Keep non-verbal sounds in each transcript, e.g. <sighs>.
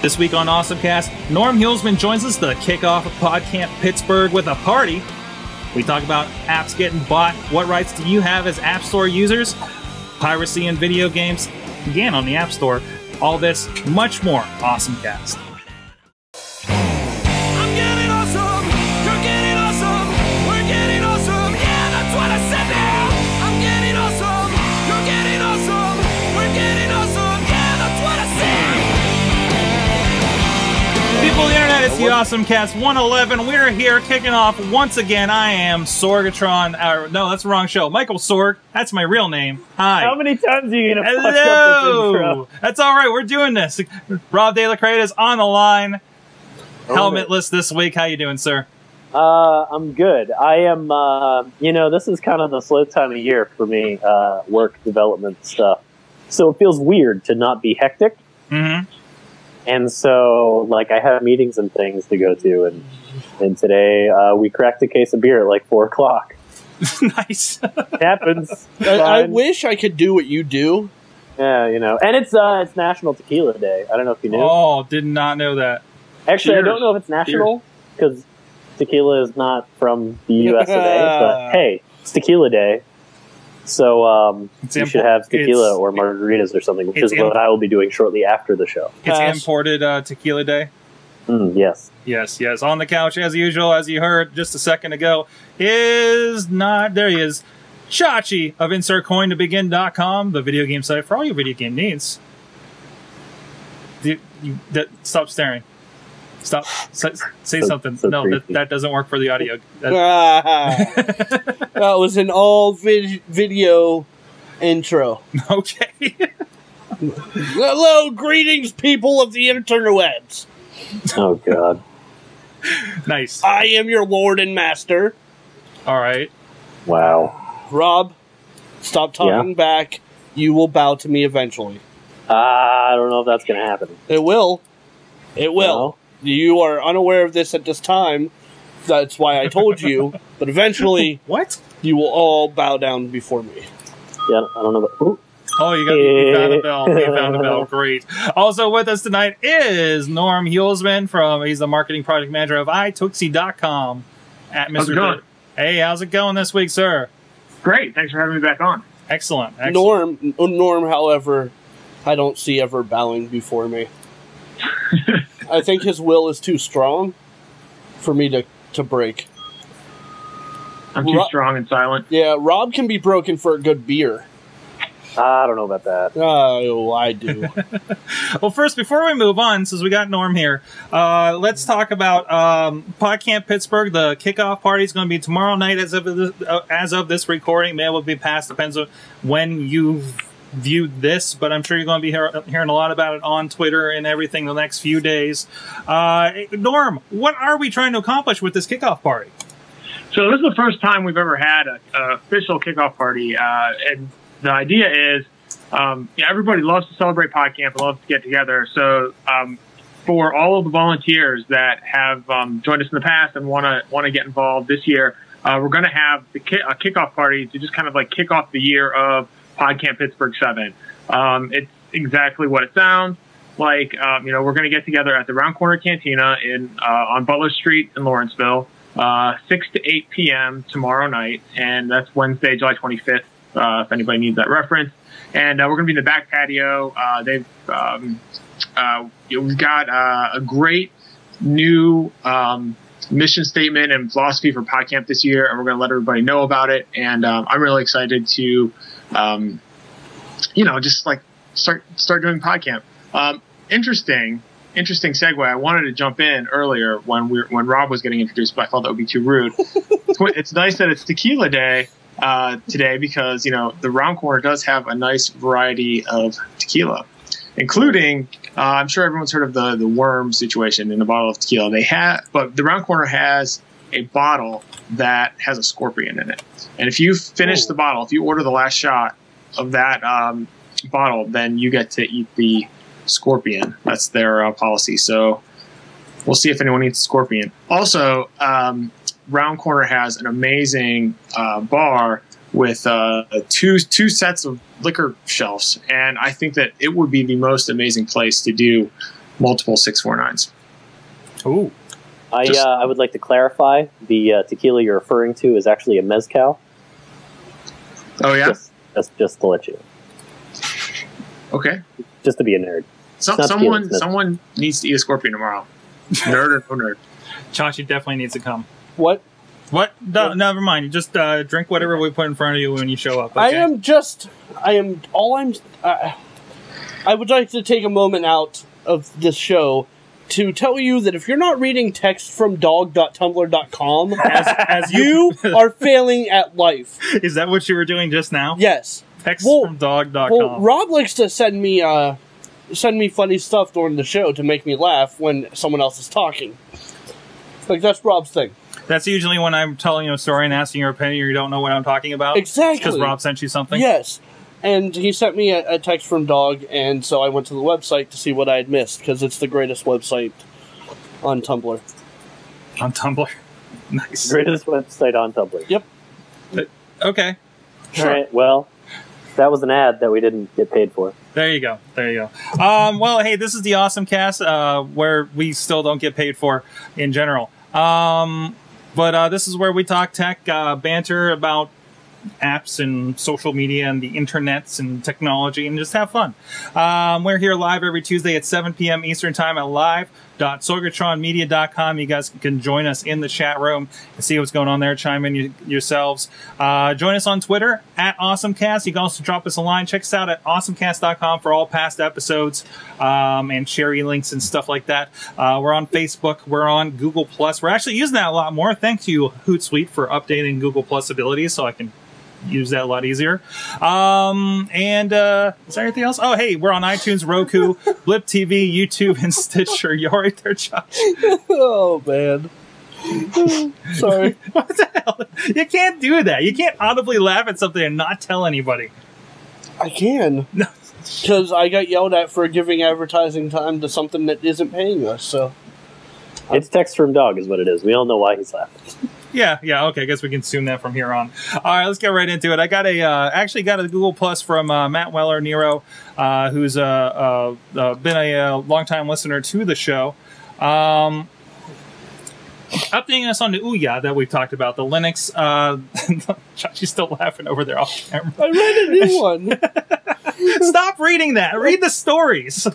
This week on AwesomeCast, Norm Huelsman joins us to kick off PodCamp Pittsburgh with a party. We talk about apps getting bought. What rights do you have as App Store users? Piracy in video games, again on the App Store. All this, much more. AwesomeCast. Of the internet, it's the AwesomeCast 111. We're here kicking off once again. I am Sorgatron. Uh, no, that's the wrong show. Michael Sorg. That's my real name. Hi. How many times are you gonna fuck up this intro? That's all right. We're doing this. Rob De La Creta is on the line. Helmetless this week. How you doing, sir? Uh, I'm good. I am. Uh, you know, this is kind of the slow time of year for me. Uh, work development stuff. So it feels weird to not be hectic. Mm-hmm. And so, like, I have meetings and things to go to, and and today uh, we cracked a case of beer at like four o'clock. <laughs> nice. It happens. I, I wish I could do what you do. Yeah, you know, and it's uh, it's National Tequila Day. I don't know if you knew. oh, did not know that. Actually, I don't know if it's national because tequila is not from the U.S. today. But <laughs> hey, it's Tequila Day, so um, you impo- should have tequila or margaritas or something, which is im- what I will be doing shortly after the show. It's Pass. imported uh, tequila day. Mm, yes, Yes, yes. On the couch, as usual, as you heard just a second ago, is not. There he is. Chachi of InsertCoinToBegin.com, the video game site for all your video game needs. Do- you- that- stop staring. Stop. Say, say So- something. so no, that, that doesn't work for the audio. That- Ah, <laughs> that was an all vid- video intro. <laughs> okay. Hello, greetings, people of the interwebs. oh god, nice. I am your lord and master, All right. wow. Rob. Stop talking back. You will bow to me eventually. Ah, I don't know if that's gonna happen. It will. It will. You are unaware of this at this time. That's why I told you. <laughs> but eventually, What? you will all bow down before me. Yeah, I don't know. But, ooh, Oh, you got you found a bell. You found a <laughs> bell. Great. Also with us tonight is Norm Huelsman from he's the marketing project manager of iTooksy.com at How's Mr. it going? Hey, how's it going this week, sir? Great. Thanks for having me back on. Excellent. Excellent. Norm, Norm, however, I don't see ever bowing before me. <laughs> I think his will is too strong for me to, to break. I'm too Ro- strong and silent. Yeah, Rob can be broken for a good beer. I don't know about that. Oh, I do. <laughs> Well, first, before we move on, since we got Norm here, uh, let's talk about um, PodCamp Pittsburgh. The kickoff party is going to be tomorrow night, as of this, uh, as of this recording. May will be passed. depends on when you viewed this, but I'm sure you're going to be hear- hearing a lot about it on Twitter and everything the next few days. Uh, Norm, what are we trying to accomplish with this kickoff party? So this is the first time we've ever had a, a official kickoff party, uh, and the idea is, um, yeah, everybody loves to celebrate PodCamp and loves to get together. So um, for all of the volunteers that have um, joined us in the past and want to want to get involved this year, uh, we're going to have the ki- a kickoff party to just kind of like kick off the year of PodCamp Pittsburgh Seven. Um, it's exactly what it sounds like. Um, you know, we're going to get together at the Round Corner Cantina in uh, on Butler Street in Lawrenceville, uh, six to eight p.m. tomorrow night, and that's Wednesday, July twenty fifth. Uh, if anybody needs that reference, and uh, we're going to be in the back patio. Uh, they've um, uh, we've got a great new um, mission statement and philosophy for PodCamp this year, and we're going to let everybody know about it. And um, I'm really excited to, um, you know, just like start start doing PodCamp. Um, interesting, interesting segue. I wanted to jump in earlier when we when Rob was getting introduced, but I thought that would be too rude. <laughs> it's, it's nice that it's Tequila Day uh, today because you know the Round Corner does have a nice variety of tequila, including uh, I'm sure everyone's heard of the the worm situation in a bottle of tequila. They have, but the Round Corner has a bottle that has a scorpion in it, and if you finish Ooh. the bottle, if you order the last shot of that um, bottle, then you get to eat the scorpion. That's their uh, policy. So we'll see if anyone eats scorpion. Also, um, Round Corner has an amazing uh, bar with uh, two two sets of liquor shelves, and I think that it would be the most amazing place to do multiple six four nines. Ooh. I Just- uh, I would like to clarify the uh, tequila you're referring to is actually a mezcal. Oh yeah, Just, just just to let you, know. okay. just to be a nerd. So, someone tequila, someone needs to eat a scorpion tomorrow. <laughs> nerd or no nerd. Chachi definitely needs to come. What? What? No, never mind. You just uh, drink whatever we put in front of you when you show up. I am just. I am. All I'm. Uh, I would like to take a moment out of this show to tell you that if you're not reading text from dog.tumblr.com, <laughs> As, as you are failing at life. Is that what you were doing just now? Yes. Text Well- from dog.com. Well, Rob likes to send me uh, send me funny stuff during the show to make me laugh when someone else is talking. Like that's Rob's thing. That's usually when I'm telling you a story and asking your opinion, or you don't know what I'm talking about. Exactly. Because Rob sent you something. Yes. And he sent me a, a text from Dog, and so I went to the website to see what I had missed because it's the greatest website on Tumblr. On Tumblr. <laughs> Nice. Greatest website on Tumblr. Yep. Okay. All right. Well, that was an ad that we didn't get paid for. There you go. There you go. Um, well, hey, this is the awesome cast uh, where we still don't get paid for in general. Um, but uh, this is where we talk tech, uh, banter about apps and social media and the internets and technology and just have fun. Um, we're here live every Tuesday at 7 p.m. Eastern Time at live.sorgatronmedia.com. You guys can join us in the chat room and see what's going on there. Chime in y- yourselves. Uh, join us on Twitter at AwesomeCast. You can also drop us a line. Check us out at awesomecast.com for all past episodes um, and sharing links and stuff like that. Uh, we're on Facebook. We're on Google Plus. We're actually using that a lot more. Thank you, Hootsuite, for updating Google Plus abilities so I can use that a lot easier. Um, and uh, is there anything else? Oh, hey, we're on iTunes, Roku, <laughs> Blip TV, YouTube, and Stitcher. You're right there, Josh. <laughs> Oh man. <sighs> Sorry. <laughs> What the hell? You can't do that. You can't audibly laugh at something and not tell anybody. I can. No. Because I got yelled at for giving advertising time to something that isn't paying us. So It's text from dog, is what it is. We all know why he's laughing. Yeah, yeah, okay. I guess we can assume that from here on. All right, let's get right into it. I got a uh, actually got a Google Plus from uh, Matt Weller Nero, uh, who's uh, uh, uh, been a, uh longtime listener to the show. Um, updating us on the Ouya that we've talked about, the Linux. Uh, <laughs> Chachi's still laughing over there off camera. I read a new <laughs> one. Stop reading that. Read the stories.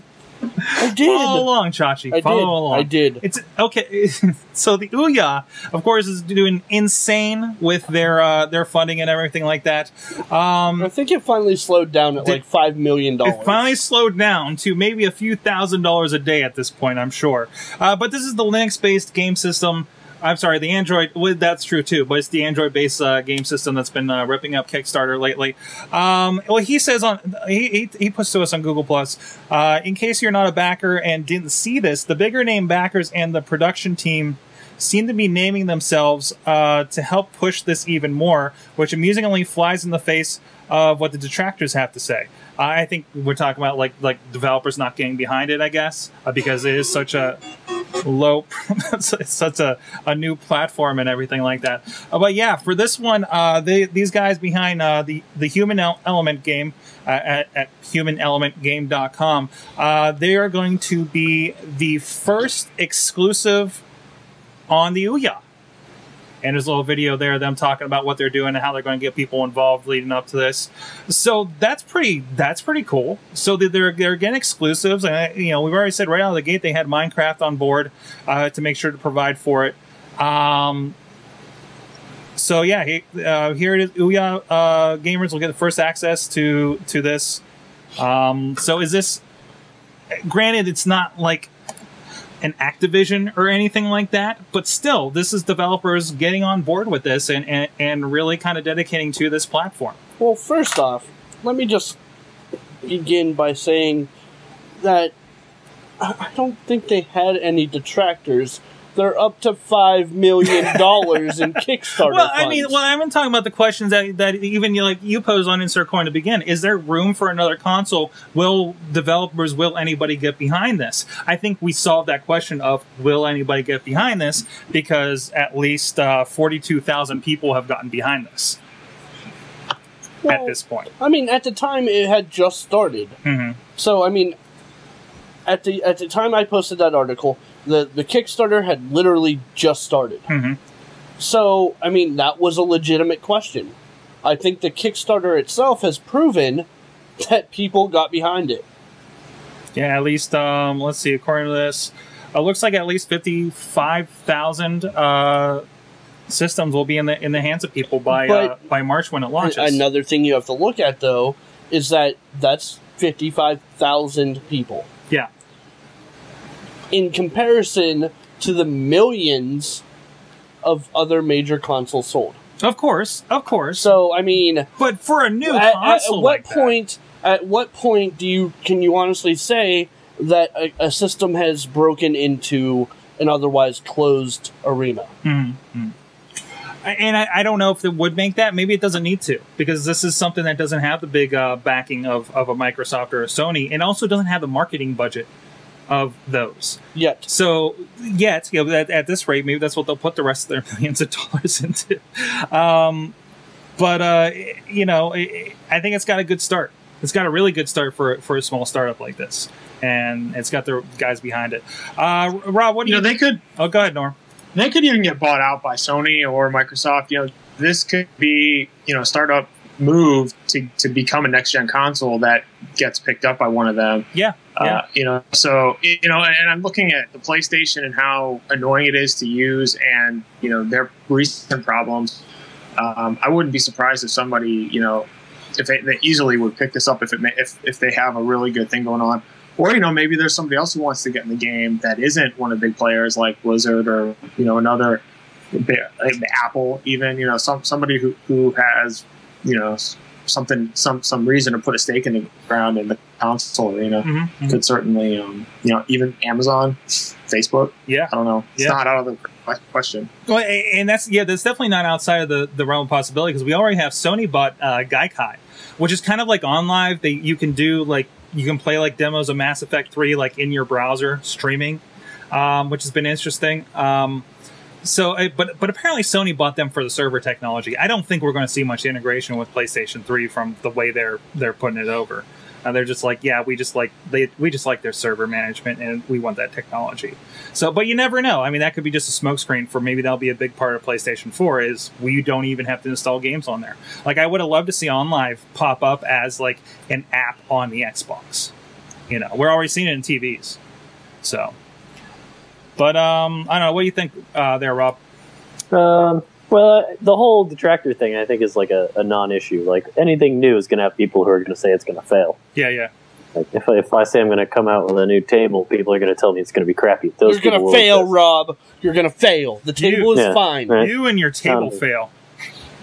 I did. Follow along, Chachi. I did. Follow along. I did. It's okay. <laughs> so the Ouya, of course, is doing insane with their uh, their funding and everything like that. Um, I think it finally slowed down at Did- like five million dollars. it finally slowed down to maybe a few thousand dollars a day at this point, I'm sure. Uh, but this is the Linux-based game system. I'm sorry, the Android. Well, that's true too, but it's the Android-based uh, game system that's been uh, ripping up Kickstarter lately. Um, well, he says on he, he, he puts to us on Google Plus. Uh, in case you're not a backer and didn't see this, the bigger name backers and the production team seem to be naming themselves uh, to help push this even more, which amusingly flies in the face of what the detractors have to say. I think we're talking about like like developers not getting behind it, I guess, uh, because it is such a low, <laughs> it's such a, a new platform and everything like that. Uh, but yeah, for this one, uh, they, these guys behind uh, the the Human Element game uh, at, at humanelementgame.com, uh, they are going to be the first exclusive on the Ouya. And there's a little video there them talking about what they're doing and how they're going to get people involved leading up to this. So that's pretty that's pretty cool. So they- they're they're getting exclusives, and you know we've already said right out of the gate they had Minecraft on board uh, to make sure to provide for it. Um, so yeah, he, uh, here it is. Ouya uh, gamers will get the first access to to this. Um, so is this? Granted, it's not like an Activision or anything like that, but still, this is developers getting on board with this and and, and really kind of dedicating to this platform. Well, first off, let me just begin by saying that I I don't think they had any detractors. They're up to five million <laughs> dollars in Kickstarter Well, funds. I mean, well, I'm talking about the questions that, that even you like you pose on Insert Coin to begin. Is there room for another console? Will developers, will anybody get behind this? I think we solved that question of will anybody get behind this because at least uh, 42,000 people have gotten behind this at this point. I mean, at the time it had just started, hmm so I mean, at the at the time I posted that article, the the Kickstarter had literally just started. Mhm. So, I mean, that was a legitimate question. I think the Kickstarter itself has proven <laughs> that people got behind it. Yeah, at least um, let's see. According to this, it looks like at least fifty-five thousand uh, systems will be in the in the hands of people by uh, by March when it launches. Another thing you have to look at, though, is that that's 55,000 people. Yeah. In comparison to the millions of other major consoles sold. Of course, of course. So, I mean, but for a new at, at what like that- point at what point do you can you honestly say that a, a system has broken into an otherwise closed arena? Mhm, mhm. And I, I don't know if it would make that. Maybe it doesn't need to because this is something that doesn't have the big uh, backing of, of a Microsoft or a Sony, and also doesn't have the marketing budget of those. Yet. So yet, you know, at, at this rate, maybe that's what they'll put the rest of their <laughs> millions of dollars into. Um, but uh, you know, I I think it's got a good start. It's got a really good start for for a small startup like this, and it's got the guys behind it. Uh, Rob, what do You you? know, they could oh, go ahead, Norm. they could even get bought out by Sony or Microsoft. You know, this could be you know a startup move to, to become a next gen console that gets picked up by one of them. Yeah, yeah. Uh, you know, so you know, and I'm looking at the PlayStation and how annoying it is to use, and you know their recent problems. Um, I wouldn't be surprised if somebody, you know, if they, they easily would pick this up if it may, if if they have a really good thing going on, or you know maybe there's somebody else who wants to get in the game that isn't one of the big players like Blizzard or you know another like Apple even you know some somebody who who has you know something some some reason to put a stake in the ground in the console arena Mhm, mhm. could certainly um, you know even Amazon, Facebook. Yeah. I don't know. It's Yeah. not out of the question. Well, and that's yeah, that's definitely not outside of the, the realm of possibility because we already have Sony bought uh, Gaikai, which is kind of like OnLive. They you can do like you can play like demos of Mass Effect Three like in your browser streaming, um, which has been interesting. Um, so, uh, but but apparently Sony bought them for the server technology. I don't think we're going to see much integration with PlayStation Three from the way they're they're putting it over. Uh, they're just like, yeah, we just like they we just like their server management and we want that technology. So, but you never know. I mean, that could be just a smokescreen for maybe that'll be a big part of PlayStation 4 is we don't even have to install games on there. Like, I would have loved to see OnLive pop up as like an app on the Xbox. You know, we're already seeing it in TVs. So, but um, I don't know. What do you think uh, there, Rob? Um, well, uh, the whole detractor thing, I think, is like a, a non-issue. Like anything new is going to have people who are going to say it's going to fail. Yeah, yeah. Like if, I- if I say I'm going to come out with a new table, people are going to tell me it's going to be crappy. Those You're gonna fail. Rob. You're gonna fail. The table is Yeah. fine. Right. You and your table Um, fail.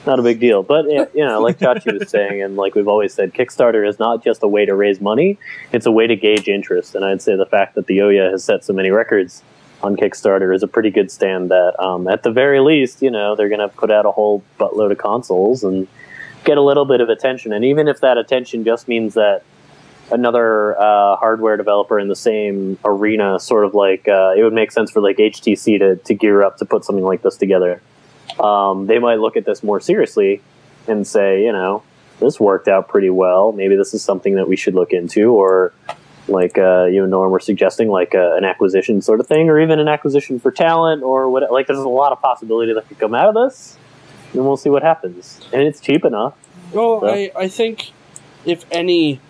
Not a big deal, but you know, like Chachi was <laughs> saying, and like we've always said, Kickstarter is not just a way to raise money; it's a way to gauge interest. And I'd say the fact that the Ouya has set so many records on Kickstarter is a pretty good stand. That, um, at the very least, you know, they're going to put out a whole buttload of consoles and get a little bit of attention. And even if that attention just means that another uh, hardware developer in the same arena, sort of like uh, it would make sense for like HTC to, to gear up to put something like this together. Um, they might look at this more seriously and say, you know, this worked out pretty well. Maybe this is something that we should look into, or like uh, you and Norm were suggesting, like uh, an acquisition sort of thing, or even an acquisition for talent, or what. Like, there's a lot of possibility that could come out of this, and we'll see what happens. And it's cheap enough. Well, Yeah. I, I think if any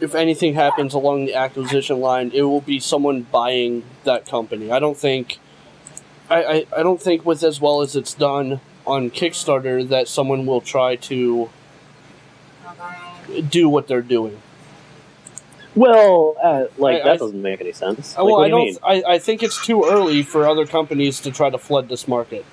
if anything happens along the acquisition line, it will be someone buying that company. I don't think I, I, I don't think with as well as it's done on Kickstarter that someone will try to do what they're doing. Well, uh, like I- that I- doesn't make any sense. Uh, Like, well, what I do you don't. mean? I, I think it's too early for other companies to try to flood this market.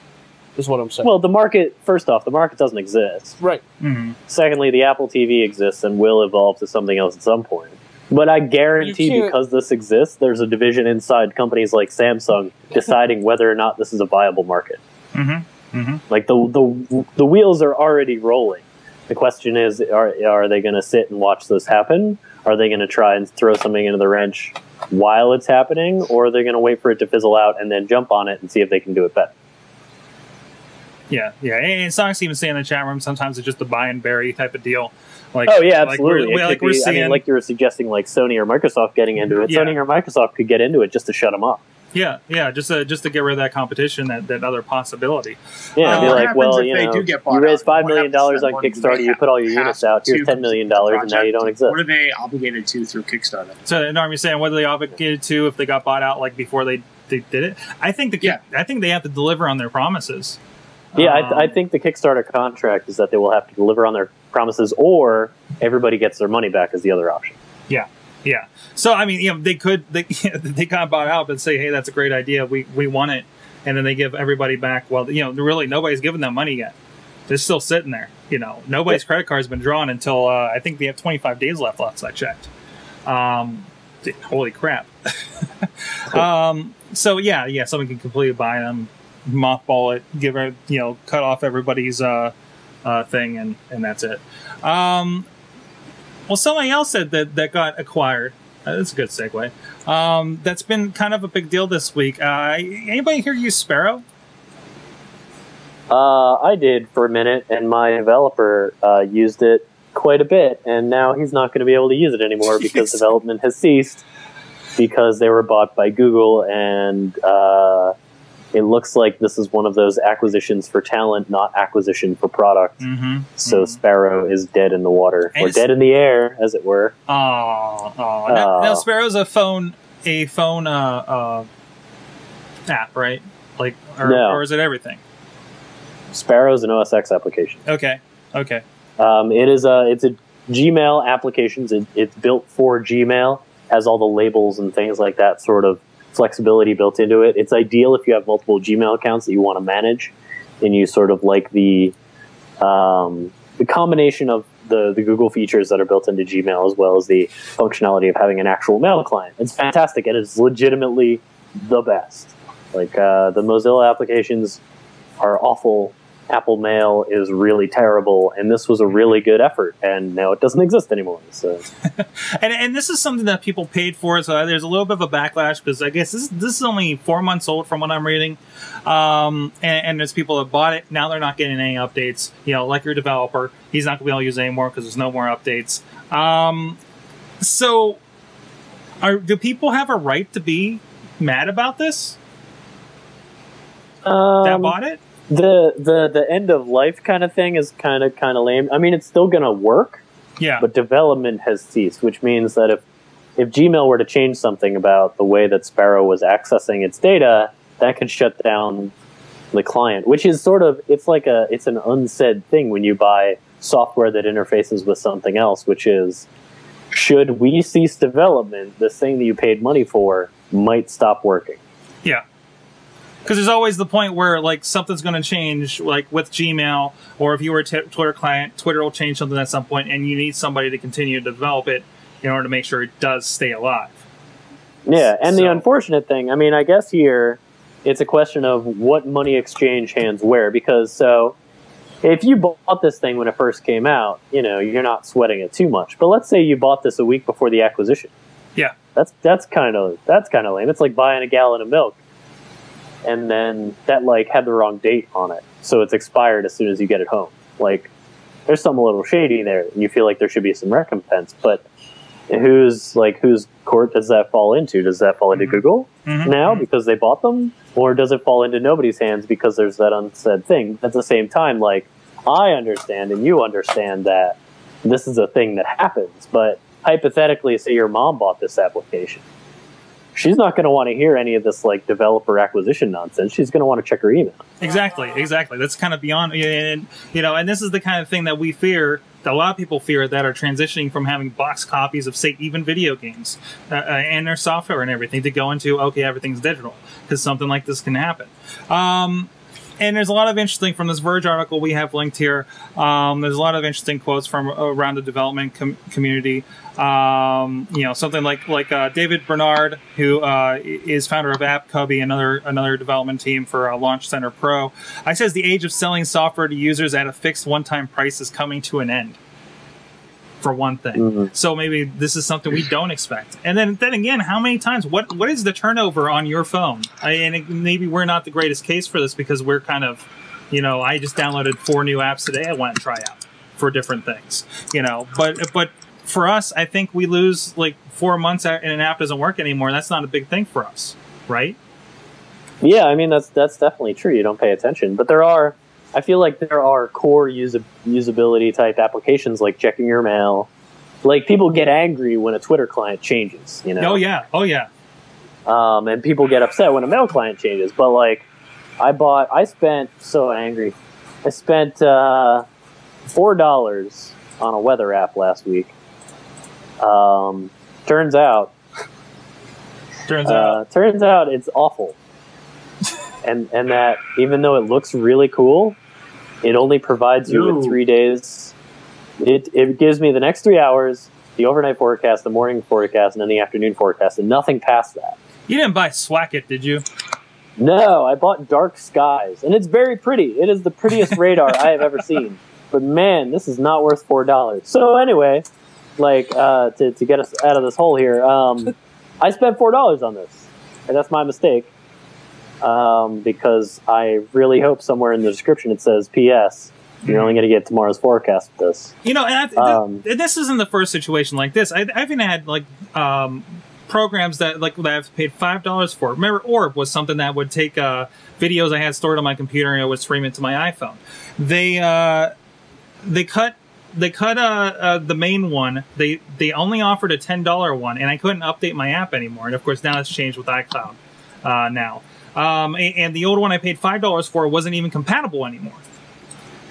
Is what I'm saying. Well, the market. First off, the market doesn't exist. right. hmm Secondly, the Apple TV exists and will evolve to something else at some point. But I guarantee, because this exists, there's a division inside companies like Samsung deciding whether or not this is a viable market. hmm hmm Like the the the wheels are already rolling. The question is, are are they going to sit and watch this happen? Are they going to try and throw something into the wrench while it's happening, or are they going to wait for it to fizzle out and then jump on it and see if they can do it better? Yeah, yeah. And Sonic's even saying in the chat room sometimes it's just a buy and bury type of deal. Like, Oh yeah, like we're- absolutely. we- like we're be- I seeing, mean, like you were suggesting, like Sony or Microsoft getting into it. Yeah. Sony or Microsoft could get into it just to shut them up. Yeah, yeah, just to, just to get rid of that competition, that, that other possibility. Yeah, Uh, be what like, happens well, if you they know, do get you bought raised out? five What million happens dollars on Kickstarter, you put all your units out. Here's to ten million dollars, and now you don't exist. What are they obligated to through Kickstarter? So, Norm, you're saying what are they obligated to if they got bought out like before they, they did it? I think the Yeah. I think they have to deliver on their promises. Yeah, Um, I, I think the Kickstarter contract is that they will have to deliver on their promises, or everybody gets their money back as the other option. Yeah, yeah. So I mean, you know, they could they <laughs> they kind of bought out, and say, hey, that's a great idea. We we want it, and then they give everybody back. Well, you know, really nobody's given them money yet. They're still sitting there. You know, nobody's credit card's been drawn until uh, I think they have 25 days left. Last I checked. Um, holy crap. <laughs> um, so yeah, yeah, someone can completely buy them, mothball it, give it, you know, cut off everybody's uh, uh, thing, and and that's it. Um, well, something else that that, that got acquired. Uh, that's a good segue. Um, that's been kind of a big deal this week. Uh, anybody here use Sparrow? Uh, I did for a minute, and my developer uh, used it quite a bit, and now he's not going to be able to use it anymore <laughs> because development has ceased because they were bought by Google, and uh, it looks like this is one of those acquisitions for talent, not acquisition for product. Mm-hmm. So Sparrow is dead in the water, And or dead in the air, as it were. Oh, oh. Now, now Sparrow's a phone, a phone uh, uh, app, right? Like, or, No. or is it everything? Sparrow's an OS X application. Okay, okay. Um, it is a it's a Gmail applications. It, it's built for Gmail, has all the labels and things like that sort of flexibility built into it. It's ideal if you have multiple Gmail accounts that you want to manage, and you sort of like the um, the combination of the the Google features that are built into Gmail as well as the functionality of having an actual mail client. It's fantastic. and It is legitimately the best. Like uh, the Mozilla applications are awful. Apple Mail is really terrible, and this was a really good effort, and now it doesn't exist anymore. So <laughs> And, and this is something that people paid for, so there's a little bit of a backlash because I guess this this is only four months old from what I'm reading, um, and, and there's people that bought it now they're not getting any updates. You know, like your developer, he's not gonna be able to use it anymore because there's no more updates. Um, so, are do people have a right to be mad about this? that um, bought it? The the the end of life kind of thing is kind of kind of lame. I mean, it's still going to work, Yeah, but development has ceased, which means that if if Gmail were to change something about the way that Sparrow was accessing its data, that could shut down the client, which is sort of it's like a it's an unsaid thing when you buy software that interfaces with something else, which is should we cease development, this thing that you paid money for might stop working. Yeah. Because there's always the point where like something's going to change, like with Gmail, or if you were a t- Twitter client, Twitter will change something at some point, and you need somebody to continue to develop it in order to make sure it does stay alive. Yeah, and So- the unfortunate thing, I mean, I guess here it's a question of what money exchange hands where. Because so, if you bought this thing when it first came out, you know, you're not sweating it too much. But let's say you bought this a week before the acquisition. Yeah. That's that's kind of that's kind of lame. It's like buying a gallon of milk, and then that like had the wrong date on it, so it's expired as soon as you get it home. Like, there's some a little shady there, and you feel like there should be some recompense, but. who's like whose court does that fall into? Does that fall into Mhm. Google Mhm. now because they bought them, or does it fall into nobody's hands because there's that unsaid thing? At the same time, like I understand and you understand that this is a thing that happens, but hypothetically, say your mom bought this application, she's not going to want to hear any of this like developer acquisition nonsense. She's going to want to check her email. Exactly, exactly. That's kind of beyond, and you know, and this is the kind of thing that we fear. That a lot of people fear that are transitioning from having box copies of, say, even video games uh, uh, and their software and everything to go into okay, everything's digital because something like this can happen. Um, and there's a lot of interesting from this Verge article we have linked here. Um, there's a lot of interesting quotes from around the development com- community. Um, you know, something like like uh, David Barnard, who uh, is founder of AppCubby, another another development team for uh, Launch Center Pro. I says the age of selling software to users at a fixed one-time price is coming to an end. For one thing, Mhm. so maybe this is something we don't expect. And then, then again, how many times? What what is the turnover on your phone? I, and it, maybe we're not the greatest case for this because we're kind of You know, I just downloaded four new apps today. I want to try out for different things. You know, but but for us, I think we lose like four months and an app doesn't work anymore. That's not a big thing for us, right? Yeah, I mean that's that's definitely true. You don't pay attention, but there are. I feel like there are core usa- usability type applications like checking your mail. Like people get angry when a Twitter client changes. You know. Oh yeah, oh yeah. um, and people get upset when a mail client changes. But like, I bought, I spent so angry. I spent uh, four dollars on a weather app last week. Um, turns out, Turns out, uh, turns out it's awful, and and that even though it looks really cool, it only provides you Ooh. with three days. It it gives me the next three hours, the overnight forecast, the morning forecast, and then the afternoon forecast, and nothing past that. you didn't buy Swackett, did you? No, I bought Dark Skies, and it's very pretty. It is the prettiest <laughs> radar I have ever seen. But man, this is not worth four dollars. So anyway, like uh, to to get us out of this hole here, um, I spent four dollars on this, and that's my mistake. Um, because I really hope somewhere in the description it says P.S. You're only going to get tomorrow's forecast with this. You know, and I, Um, th- this isn't the first situation like this. I, I've even had like um, programs that like that I've paid five dollars for. Remember, Orb was something that would take uh, videos I had stored on my computer and it would stream it to my iPhone. They uh, they cut they cut uh, uh, the main one. They they only offered a ten dollar one, and I couldn't update my app anymore. And of course, now it's changed with iCloud uh, now. Um, and, and the old one I paid five dollars for wasn't even compatible anymore.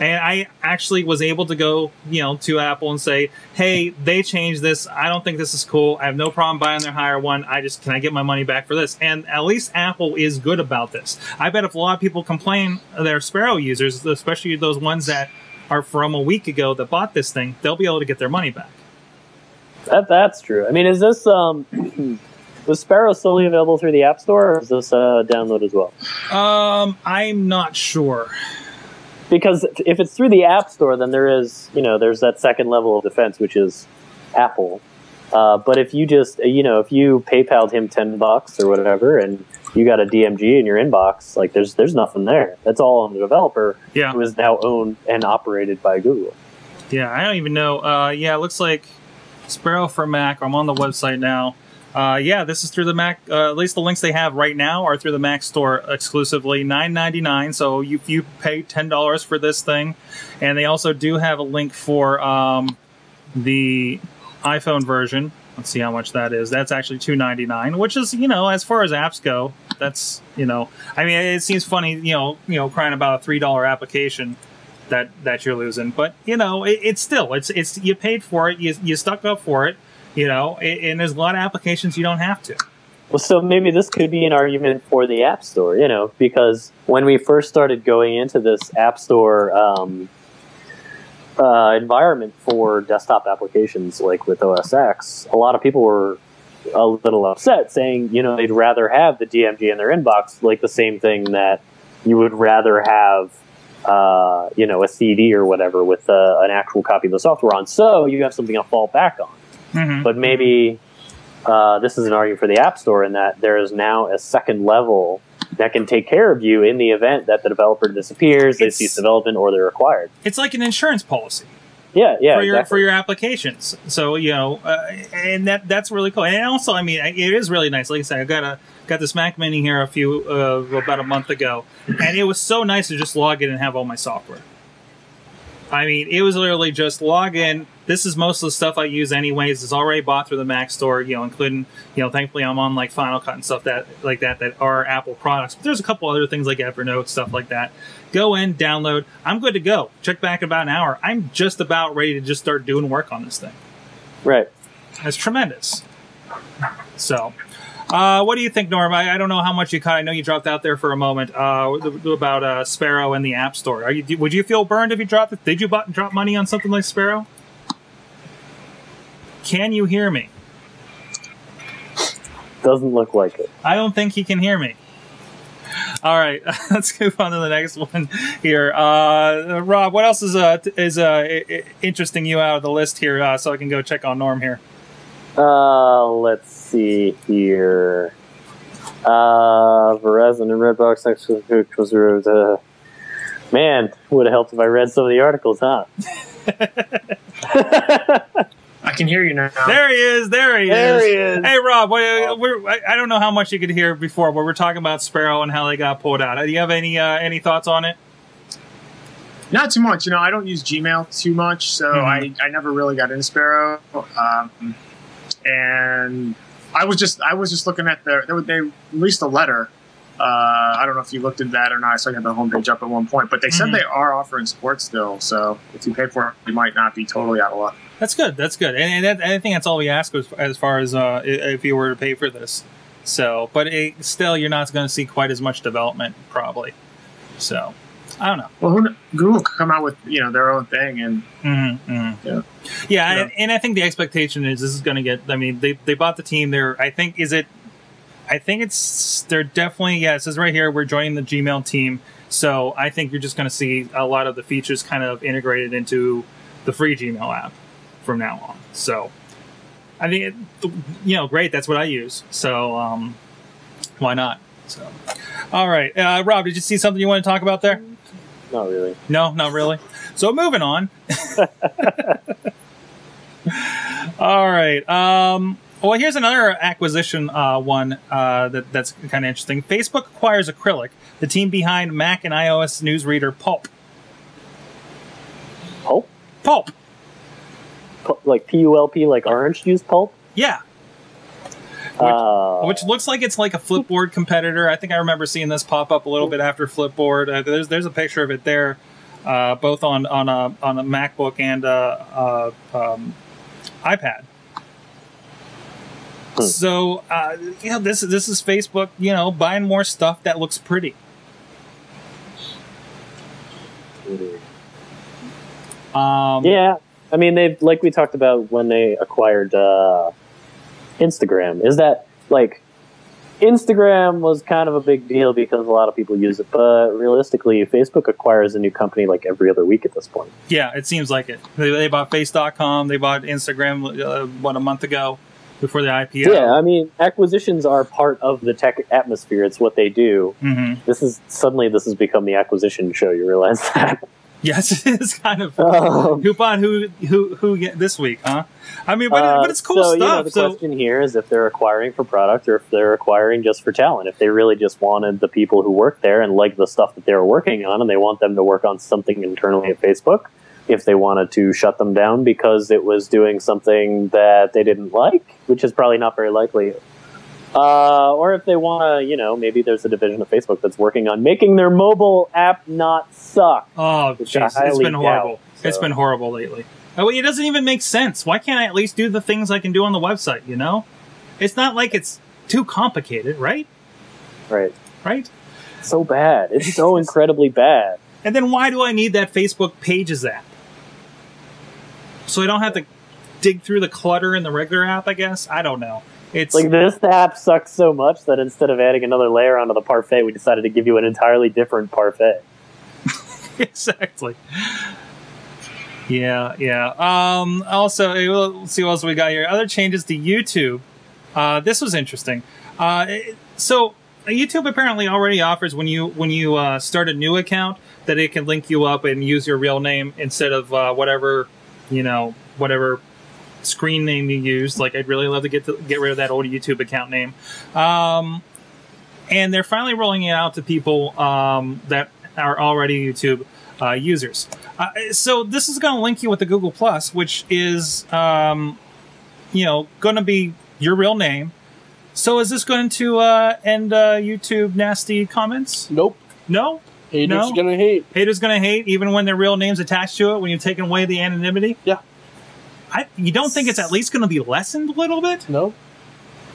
And I actually was able to go, you know, to Apple and say, "Hey, they changed this. I don't think this is cool. I have no problem buying their higher one. I just can I get my money back for this?" And at least Apple is good about this. I bet if a lot of people complain, they're Sparrow users, especially those ones that are from a week ago that bought this thing, they'll be able to get their money back. That that's true. I mean, is this um, <clears throat> was Sparrow solely available through the App Store, or is this a download as well? Um, I'm not sure. because if it's through the app store then there is you know there's that second level of defense which is apple uh, but if you just you know if you paypal'd him 10 bucks or whatever and you got a dmg in your inbox like there's there's nothing there that's all on the developer Yeah. who is now owned and operated by google Yeah, I don't even know. Uh, yeah, it looks like Sparrow for Mac. I'm on the website now. Uh, yeah, this is through the Mac. Uh, at least the links they have right now are through the Mac Store exclusively, nine ninety nine. So you you pay ten dollars for this thing, and they also do have a link for um, the iPhone version. Let's see how much that is. That's actually two ninety nine, which is you know as far as apps go, that's you know. I mean, it seems funny, you know, you know, crying about a three dollar application that that you're losing. But you know, it, it's still it's it's you paid for it, you you stuck up for it, you know, and, there's a lot of applications you don't have to. Well, so maybe this could be an argument for the App Store, you know, because when we first started going into this App Store um, uh, environment for desktop applications, like with OS X, a lot of people were a little upset, saying, you know, they'd rather have the DMG in their inbox, like the same thing that you would rather have, uh, you know, a CD or whatever with uh, an actual copy of the software on. So you have something to fall back on Mm-hmm. but maybe uh, this is an argument for the App Store in that there is now a second level that can take care of you in the event that the developer disappears, they cease development, or they're acquired. It's like an insurance policy Yeah, yeah, for your exactly. for your applications. So you know, uh, and that that's really cool. And also, I mean, it is really nice. Like I said, I got a got this Mac Mini here a few uh, about a month ago, and it was so nice to just log in and have all my software. I mean, it was literally just log in. This is most of the stuff I use anyways. It's already bought through the Mac store, you know, including, you know, thankfully I'm on like Final Cut and stuff that like that that are Apple products. But there's a couple other things like Evernote, stuff like that. Go in, download. I'm good to go. Check back in about an hour. I'm just about ready to just start doing work on this thing. right. That's tremendous. So, uh, what do you think, Norm? I, I don't know how much you caught. I know you dropped out there for a moment uh, about uh, Sparrow and the App Store. Are you? Would you feel burned if you dropped it? Did you drop money on something like Sparrow? Can you hear me? Doesn't look like it. I don't think he can hear me. All right, <laughs> let's move on to the next one here. Uh, Rob, what else is uh, is uh, interesting you out of the list here, uh, so I can go check on Norm here? Uh, let's see here. Uh, Verizon and Redbox next week was uh, Man, would have helped if I read some of the articles, huh? <laughs> <laughs> I can hear you now. There he is. There he There is. he is. Hey, Rob. We're, we're, I I don't know how much you could hear before, but we're talking about Sparrow and how they got pulled out. Do you have any uh, any thoughts on it? Not too much. You know, I don't use Gmail too much, so Mhm. I, I never really got into Sparrow. Um, and I was just I was just looking at their they, they released a letter. Uh, I don't know if you looked at that or not. I saw you had the homepage up at one point, but they Mhm. said they are offering support still. So if you pay for it, you might not be totally out of luck. That's good. That's good. And, and that, I think that's all we ask as, as far as uh, if you were to pay for this. So, but it, still, you're not going to see quite as much development, probably. So, I don't know. Well, who, Google could come out with you know their own thing, and Mm-hmm, mm-hmm. Yeah. Yeah. And, and I think the expectation is this is going to get. I mean, they they bought the team. They're. I think is it. I think it's. They're definitely. Yeah, it says right here we're joining the Gmail team. So I think you're just going to see a lot of the features kind of integrated into the free Gmail app from now on. So, I mean, it, you know, great. That's what I use. So, um, why not? So, all right, uh, Rob, did you see something you want to talk about there? Not really. No, not really. So moving on. <laughs> All right. Um, well, here's another acquisition uh, one uh, that, that's kind of interesting. Facebook acquires Acrylic, the team behind Mac and iOS newsreader Pulp. Pulp? Pulp. Like P U L P, like orange juice pulp? Yeah. Uh, Which looks like it's like a Flipboard competitor. I think I remember seeing this pop up a little bit after Flipboard. Uh, there's there's a picture of it there, uh, both on on a on a MacBook and a, a um, iPad. Hmm. So uh, you know this this is Facebook. You know buying more stuff that looks pretty. Um, Yeah, I mean they've like we talked about when they acquired uh, Instagram. Is that like Instagram was kind of a big deal because a lot of people use it, but realistically, Facebook acquires a new company like every other week at this point. Yeah, it seems like it. They, they bought Face.com. They bought Instagram, uh, what, a month ago before the IPO? Yeah, I mean acquisitions are part of the tech atmosphere. It's what they do. hmm This is suddenly this has become the acquisition show. You realize <laughs> that? Yes, <laughs> it is kind of. Um, who bought who, who, who this week, huh? I mean, but, Uh, but it's cool so, You know, the so, question here is if they're acquiring for product or if they're acquiring just for talent. If they really just wanted the people who work there and like the stuff that they were working on, and they want them to work on something internally at Facebook. If they wanted to shut them down because it was doing something that they didn't like, which is probably not very likely. Uh, or if they want to, you know, maybe there's a division of Facebook that's working on making their mobile app not suck. oh, jeez, it's been horrible. doubt, It's so. been horrible lately. Oh, it doesn't even make sense. Why can't I at least do the things I can do on the website? You know, it's not like it's too complicated, right? Right. Right? So bad. It's so <laughs> incredibly bad. And then why do I need that Facebook Pages app? So I don't have to dig through the clutter in the regular app. I guess I don't know. It's Like this app sucks so much that instead of adding another layer onto the parfait, we decided to give you an entirely different parfait. <laughs> exactly. Yeah, yeah. Um, also, eh, we'll let's see what else we got here. Other changes to YouTube. Uh, this was interesting. Uh, it- so YouTube apparently already offers when you when you uh, start a new account that it can link you up and use your real name instead of uh, whatever you know whatever screen name you used. Like I'd really love to get to get rid of that old YouTube account name. Um, and they're finally rolling it out to people um, that are already YouTube uh, users. Uh, so this is going to link you with the Google Plus, which is, um, you know, going to be your real name. So is this going to uh, end uh, YouTube nasty comments? Nope. No, Haters No. gonna hate. haters going to hate even when their real name's attached to it. When you've taken away the anonymity. Yeah. I, you don't think it's at least going to be lessened a little bit? No.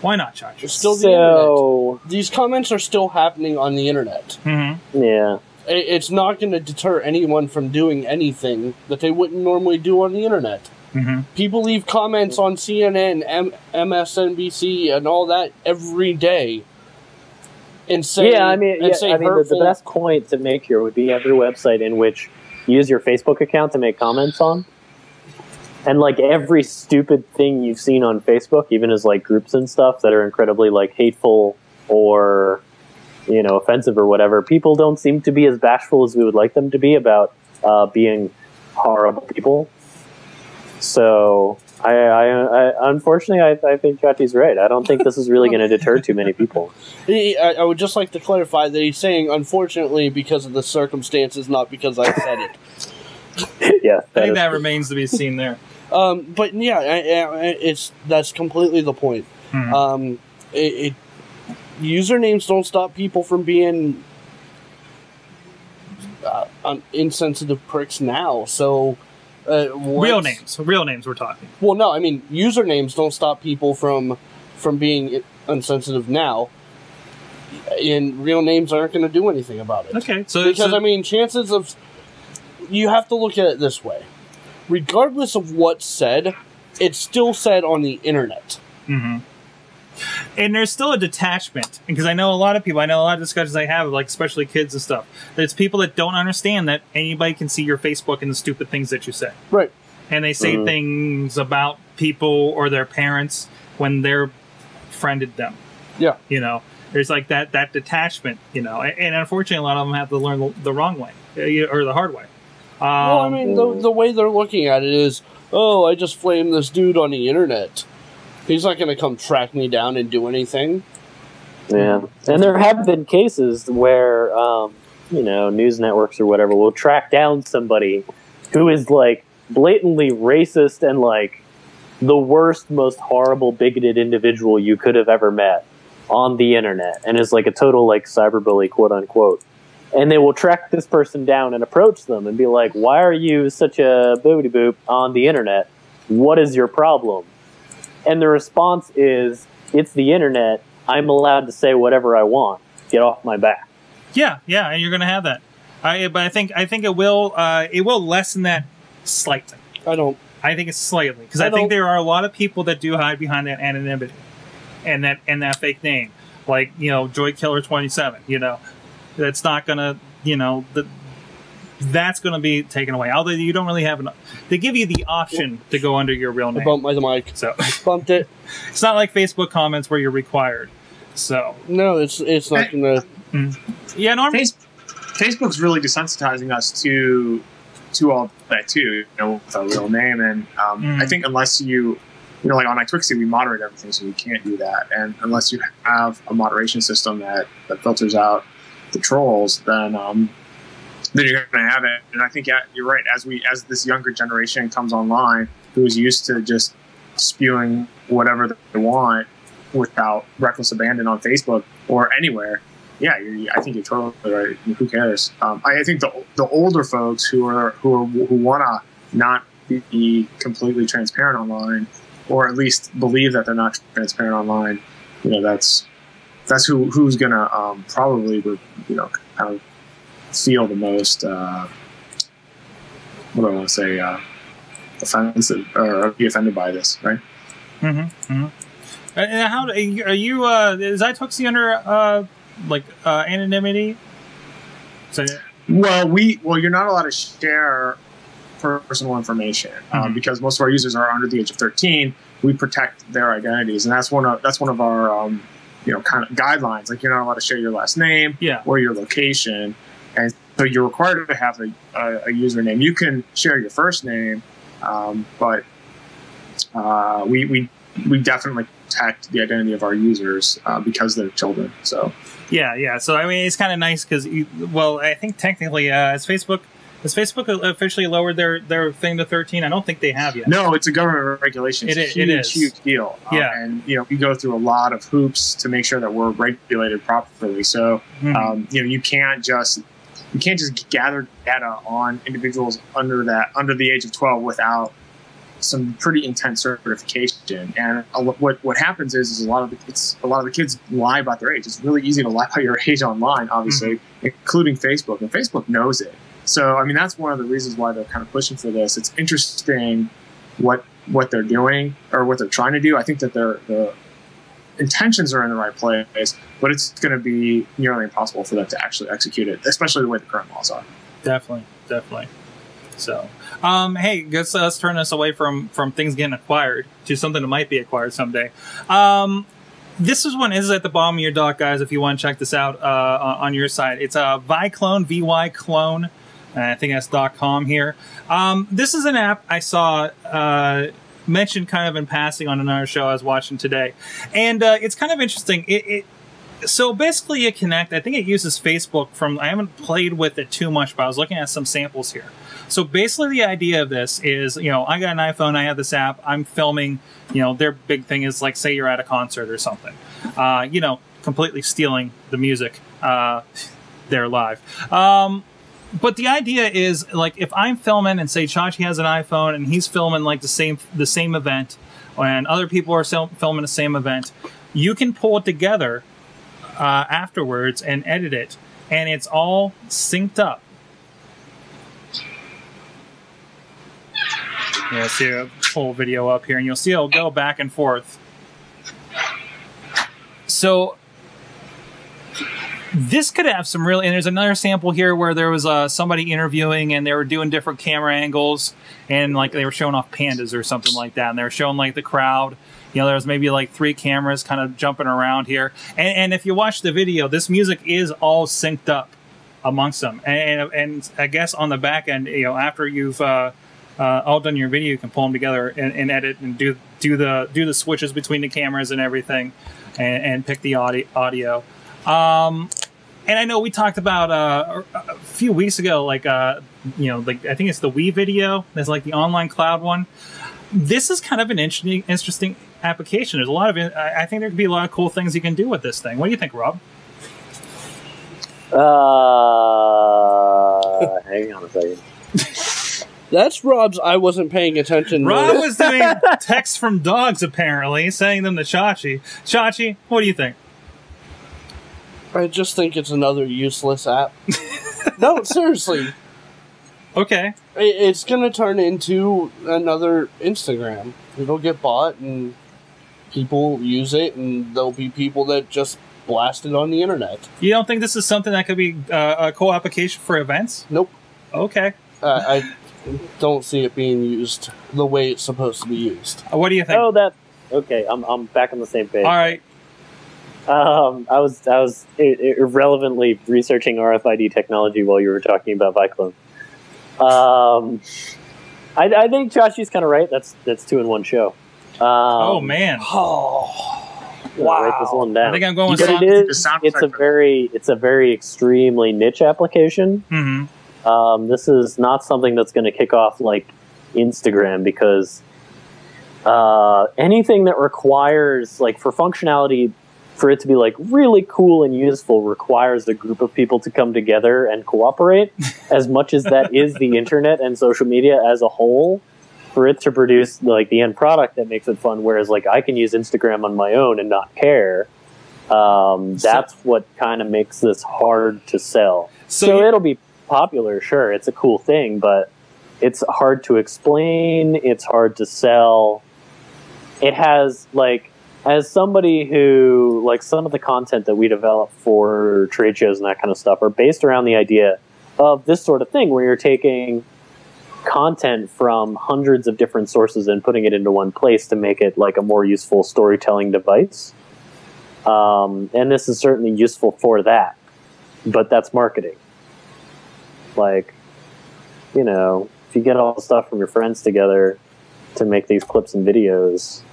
Why not, Josh? It's still the internet. so These comments are still happening on the internet. Mm-hmm. yeah, I- It's not going to deter anyone from doing anything that they wouldn't normally do on the internet. Mm-hmm. People leave comments on CNN, M- MSNBC, and all that every day. And say, yeah. I mean, and yeah, say I mean, the, the best point to make here would be every website in which you use your Facebook account to make comments on, and like every stupid thing you've seen on Facebook, even as like groups and stuff that are incredibly like hateful or you know offensive or whatever. People don't seem to be as bashful as we would like them to be about uh, being horrible people. So I, I, I unfortunately I, I think Chachi's right. I don't think this is really going to deter too many people. <laughs> He, I, I would just like to clarify that he's saying unfortunately because of the circumstances, not because I said it. <laughs> yeah, I think is- that remains to be seen there. Um, but yeah, it's that's completely the point. Mhm. Um, it, it usernames don't stop people from being uh, um, insensitive pricks now. So uh, Real names, real names. We're talking. Well, no, I mean usernames don't stop people from from being insensitive now. And real names aren't going to do anything about it. Okay, so because so- I mean, chances of you have to look at it this way: regardless of what's said, it's still said on the internet. hmm And there's still a detachment because I know a lot of people. I know a lot of discussions I have, like especially kids and stuff. That it's people that don't understand that anybody can see your Facebook and the stupid things that you say, Right. and they say Mhm. things about people or their parents when they're friended them. Yeah. You know, there's like that that detachment. You know, and, and unfortunately, a lot of them have to learn the, the wrong way uh, or the hard way. Um, well, I mean, the, the way they're looking at it is, oh, I just flamed this dude on the internet. He's not going to come track me down and do anything. Yeah, and there have been cases where um, you know news networks or whatever will track down somebody who is like blatantly racist and like the worst, most horrible, bigoted individual you could have ever met on the internet, and is like a total like cyberbully, quote unquote. And they will track this person down and approach them and be like, "Why are you such a boobity boop on the internet? What is your problem?" And the response is, "It's the internet. I'm allowed to say whatever I want. Get off my back." Yeah, yeah, and you're going to have that. I, but I think I think it will uh, it will lessen that slightly. I don't. I think it's slightly because I I, think there are a lot of people that do hide behind that anonymity and that and that fake name, like you know Joy Killer Twenty Seven. You know, that's not gonna you know the that's gonna be taken away. Although you don't really have an they give you the option to go under your real I name. bumped my mic. So Bumped it. <laughs> it's not like Facebook comments where you're required. So No, it's it's not going to. yeah, Norm. Face- Facebook's really desensitizing us to to all that too, you know, with our real name. And um, Mhm. I think unless you, you know, like on iTwixie, we moderate everything, so we can't do that. And unless you have a moderation system that, that filters out the trolls, then um, then you're going to have it. And I think you're right. As we as this younger generation comes online, who is used to just spewing whatever they want without reckless abandon on Facebook or anywhere, yeah, I think you're totally right. Who cares? Um, I, I think the the older folks who are who are who want to not be completely transparent online, or at least believe that they're not transparent online, you know, that's that's who who's gonna um, probably you know kind of feel the most. Uh, what do I want to say? Uh, offensive or be offended by this, right? Mm-hmm. mm-hmm. And how are you? Are you uh, is iTwixie under uh, like uh, anonymity? So Well, we well, you're not allowed to share personal information um, Mhm. because most of our users are under the age of 13. We protect their identities, and that's one of that's one of our um, you know kind of guidelines. Like you're not allowed to share your last name yeah. or your location, and so you're required to have a, a, a username. You can share your first name, um, but uh, we we we definitely protect the identity of our users uh, because they're children. So. Yeah, yeah. So I mean, it's kind of nice because, well, I think technically, uh, Facebook has Facebook officially lowered their their thing to thirteen? I don't think they have yet. No, it's a government regulation. It's It a huge, is. huge deal. Um, Yeah. and you know, we go through a lot of hoops to make sure that we're regulated properly. So, Mhm. um, you know, you can't just you can't just gather data on individuals under that under the age of twelve without some pretty intense certification. And what what happens is, is a lot of the kids a lot of the kids lie about their age. It's really easy to lie about your age online, obviously, including Facebook, and Facebook knows it. So, I mean, that's one of the reasons why they're kind of pushing for this. It's interesting what what they're doing or what they're trying to do. I think that their the intentions are in the right place, but it's going to be nearly impossible for them to actually execute it, especially the way the current laws are. Definitely, definitely. So, um, hey, guess let's turn this away from from things getting acquired to something that might be acquired someday. Um, this is one is at the bottom of your dock, guys. If you want to check this out uh, on your side, it's a Vyclone, V Y clone. And I think that's .com here. Um, this is an app I saw uh, mentioned kind of in passing on another show I was watching today, and uh, it's kind of interesting. It, it so basically, you connect. I think it uses Facebook. From I haven't played with it too much, but I was looking at some samples here. So basically, the idea of this is, you know, I got an iPhone, I have this app, I'm filming. You know, their big thing is like, say you're at a concert or something. Uh, you know, completely stealing the music uh, there live. Um, but the idea is like if I'm filming and say Chachi has an iPhone and he's filming like the same the same event, and other people are filming the same event, you can pull it together uh, afterwards and edit it, and it's all synced up. Yeah, see a full video up here, and you'll see it'll go back and forth. So this could have some real and there's another sample here where there was uh, somebody interviewing and they were doing different camera angles and like they were showing off pandas or something like that. And they were showing like the crowd. You know there was maybe like three cameras kind of jumping around here. And, and if you watch the video this music is all synced up amongst them. And, and, and i guess on the back end you know after you've uh, uh, all done your video you can pull them together and, and edit and do do the do the switches between the cameras and everything and, and pick the audio audio. Um, and I know we talked about uh, a few weeks ago, like uh, you know, like I think it's the WeVideo. There's like the online cloud one. This is kind of an interesting, interesting application. There's a lot of, I I think there could be a lot of cool things you can do with this thing. What do you think, Rob? Uh, hang on a second. <laughs> That's Rob's. I wasn't paying attention. Rob notice. was doing <laughs> texts from dogs, apparently, saying them to Chachi. Chachi, what do you think? I just think it's another useless app. <laughs> no, seriously, Okay. It's gonna turn into another Instagram. It'll get bought, and people use it, and there'll be people that just blast it on the internet. You don't think this is something that could be uh, a cool application for events? Nope, Okay. uh, I don't see it being used the way it's supposed to be used. Uh, What do you think? Oh, that okay. I'm I'm back on the same page. All right. Um, I was I was i- i- irrelevantly researching RFID technology while you were talking about Vyclone. Um, I, I think Chachi's kind of right. That's that's two in one show. Um, oh, man. Oh, I'm Write this one down. I think I'm going with But sound- it the sound It's a very it's a very extremely niche application. hmm Um, this is not something that's going to kick off like Instagram because uh, anything that requires like for functionality for it to be like really cool and useful requires a group of people to come together and cooperate <laughs> as much as that is the internet and social media as a whole for it to produce like the end product that makes it fun whereas like i can use instagram on my own and not care um, that's what kind of makes this hard to sell So so, it'll be popular, sure. It's a cool thing, but it's hard to explain. It's hard to sell. It has like, as somebody who like some of the content that we develop for trade shows and that kind of stuff are based around the idea of this sort of thing where you're taking content from hundreds of different sources and putting it into one place to make it like a more useful storytelling device. Um, and this is certainly useful for that, but that's marketing like you know if you get all the stuff from your friends together to make these clips and videos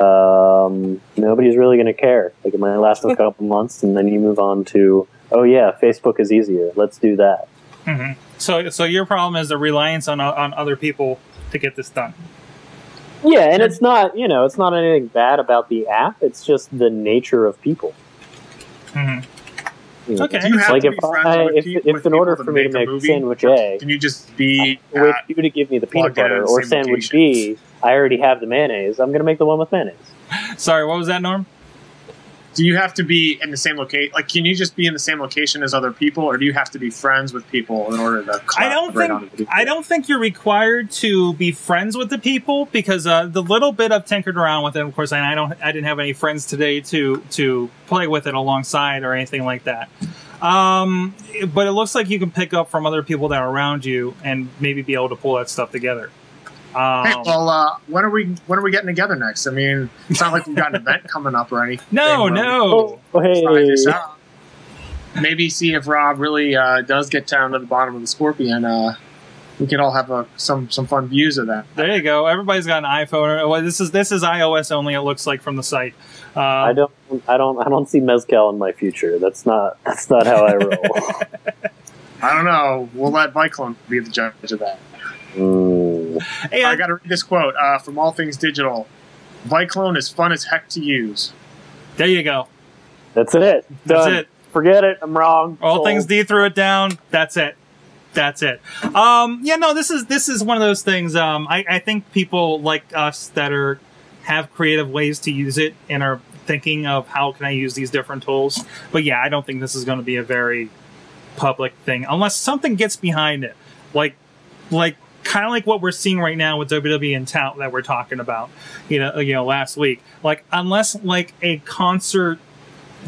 um, nobody's really going to care like it might last a <laughs> couple months and then you move on to oh yeah facebook is easier let's do that hmm So, so your problem is the reliance on on other people to get this done. yeah and it's not you know it's not anything bad about the app it's just the nature of people Mm-hmm. You know, Okay. Do you have like to if, be I, with if, pe- if with in order people for me to make a make movie? sandwich a Can you just be wait at- for you to give me the peanut butter or sandwich location. b i already have the mayonnaise i'm going to make the one with mayonnaise Sorry, what was that, Norm? do you have to be in the same location? Like, can you just be in the same location as other people, or do you have to be friends with people in order to? I don't collaborate on a think? I don't think you're required to be friends with the people because uh, the little bit I've tinkered around with it, of course, and I don't I didn't have any friends today to to play with it alongside or anything like that. Um, but it looks like you can pick up from other people that are around you and maybe be able to pull that stuff together. Um, Hey, well, uh, when are we when are we getting together next? I mean, it's not like we've got an event <laughs> coming up or anything. no, no. Oh, hey. try this out. Maybe see if Rob really uh, does get down to the bottom of the Scorpion. Uh, we can all have a, some some fun views of that. There you go. Everybody's got an iPhone. Well, this is this is iOS only. It looks like from the site. Uh, I don't, I don't, I don't see mezcal in my future. That's not, that's not how I roll. <laughs> I don't know. We'll let Vyclone be the judge of that. Mm. Hey, I I- got to read this quote uh, from All Things Digital. Vyclone is fun as heck to use. there you go. That's it. That's Done. it. Forget it. I'm wrong. All Sold. things D threw it down. That's it. That's it. Um, yeah, no, this is this is one of those things. Um, I, I think people like us that are have creative ways to use it and are thinking of how can I use these different tools. But yeah, I don't think this is going to be a very public thing unless something gets behind it, like like kind of like what we're seeing right now with WWE and Tout that we're talking about. You know, you know, last week. Like unless like a concert,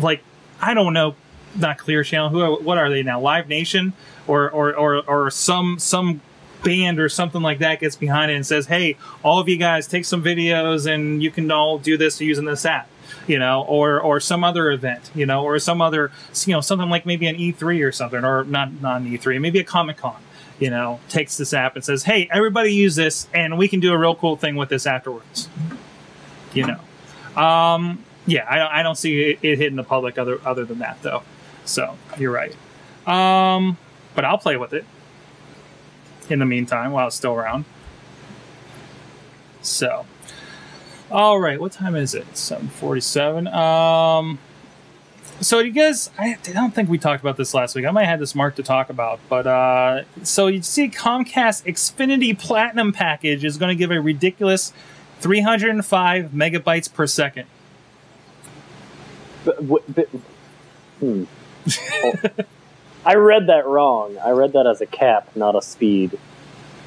like I don't know, not Clear Channel. Who? What are they now? Live Nation or or or or some some band or something like that gets behind it and says, "Hey, all of you guys, take some videos and you can all do this using this app." You know, or or some other event, you know, or some other, you know, something like maybe an E3 or something, or not not an E3, maybe a Comic Con. You know, takes this app and says, "Hey, everybody use this, and we can do a real cool thing with this afterwards." You know, um, yeah, I don't, I don't see it, it hitting the public other other than that though. So you're right. Um, but I'll play with it in the meantime while it's still around. So, all right, what time is it? Seven forty-seven. Um, so you guys, I, I don't think we talked about this last week. I might have this mark to talk about, but uh, so you see, Comcast Xfinity Platinum package is going to give a ridiculous 305 megabytes per second. But- but- hmm. <laughs> Oh. I read that wrong. I read that as a cap, not a speed.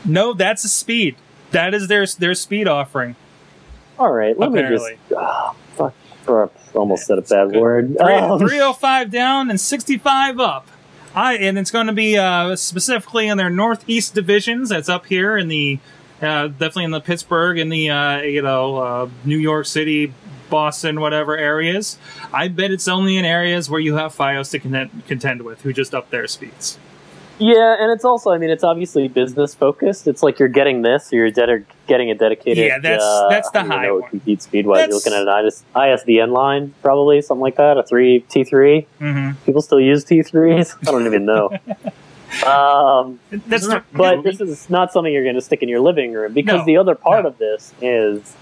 No, that's a speed. That is their their speed offering. All right, let Apparently. me just. ah, fuck. I almost said a bad word. Three, Um, 305 down and 65 up. I and it's going to be uh, specifically in their northeast divisions. That's up here in the uh, definitely in the Pittsburgh in the uh, you know uh, New York City, Boston, whatever areas. I bet it's only in areas where you have FiOS to contend, contend with, who just up their speeds. Yeah, and it's also, I mean, it's obviously business focused. It's like you're getting this, or you're dedi- getting a dedicated. Yeah, that's- uh, that's the I don't high know what one. Compete speed wise. You're looking at an IS- ISDN line, probably something like that. A three T three. hmm People still use T threes. <laughs> I don't even know. <laughs> um, That's the, but this is not something you're going to stick in your living room because No, the other part no. of this is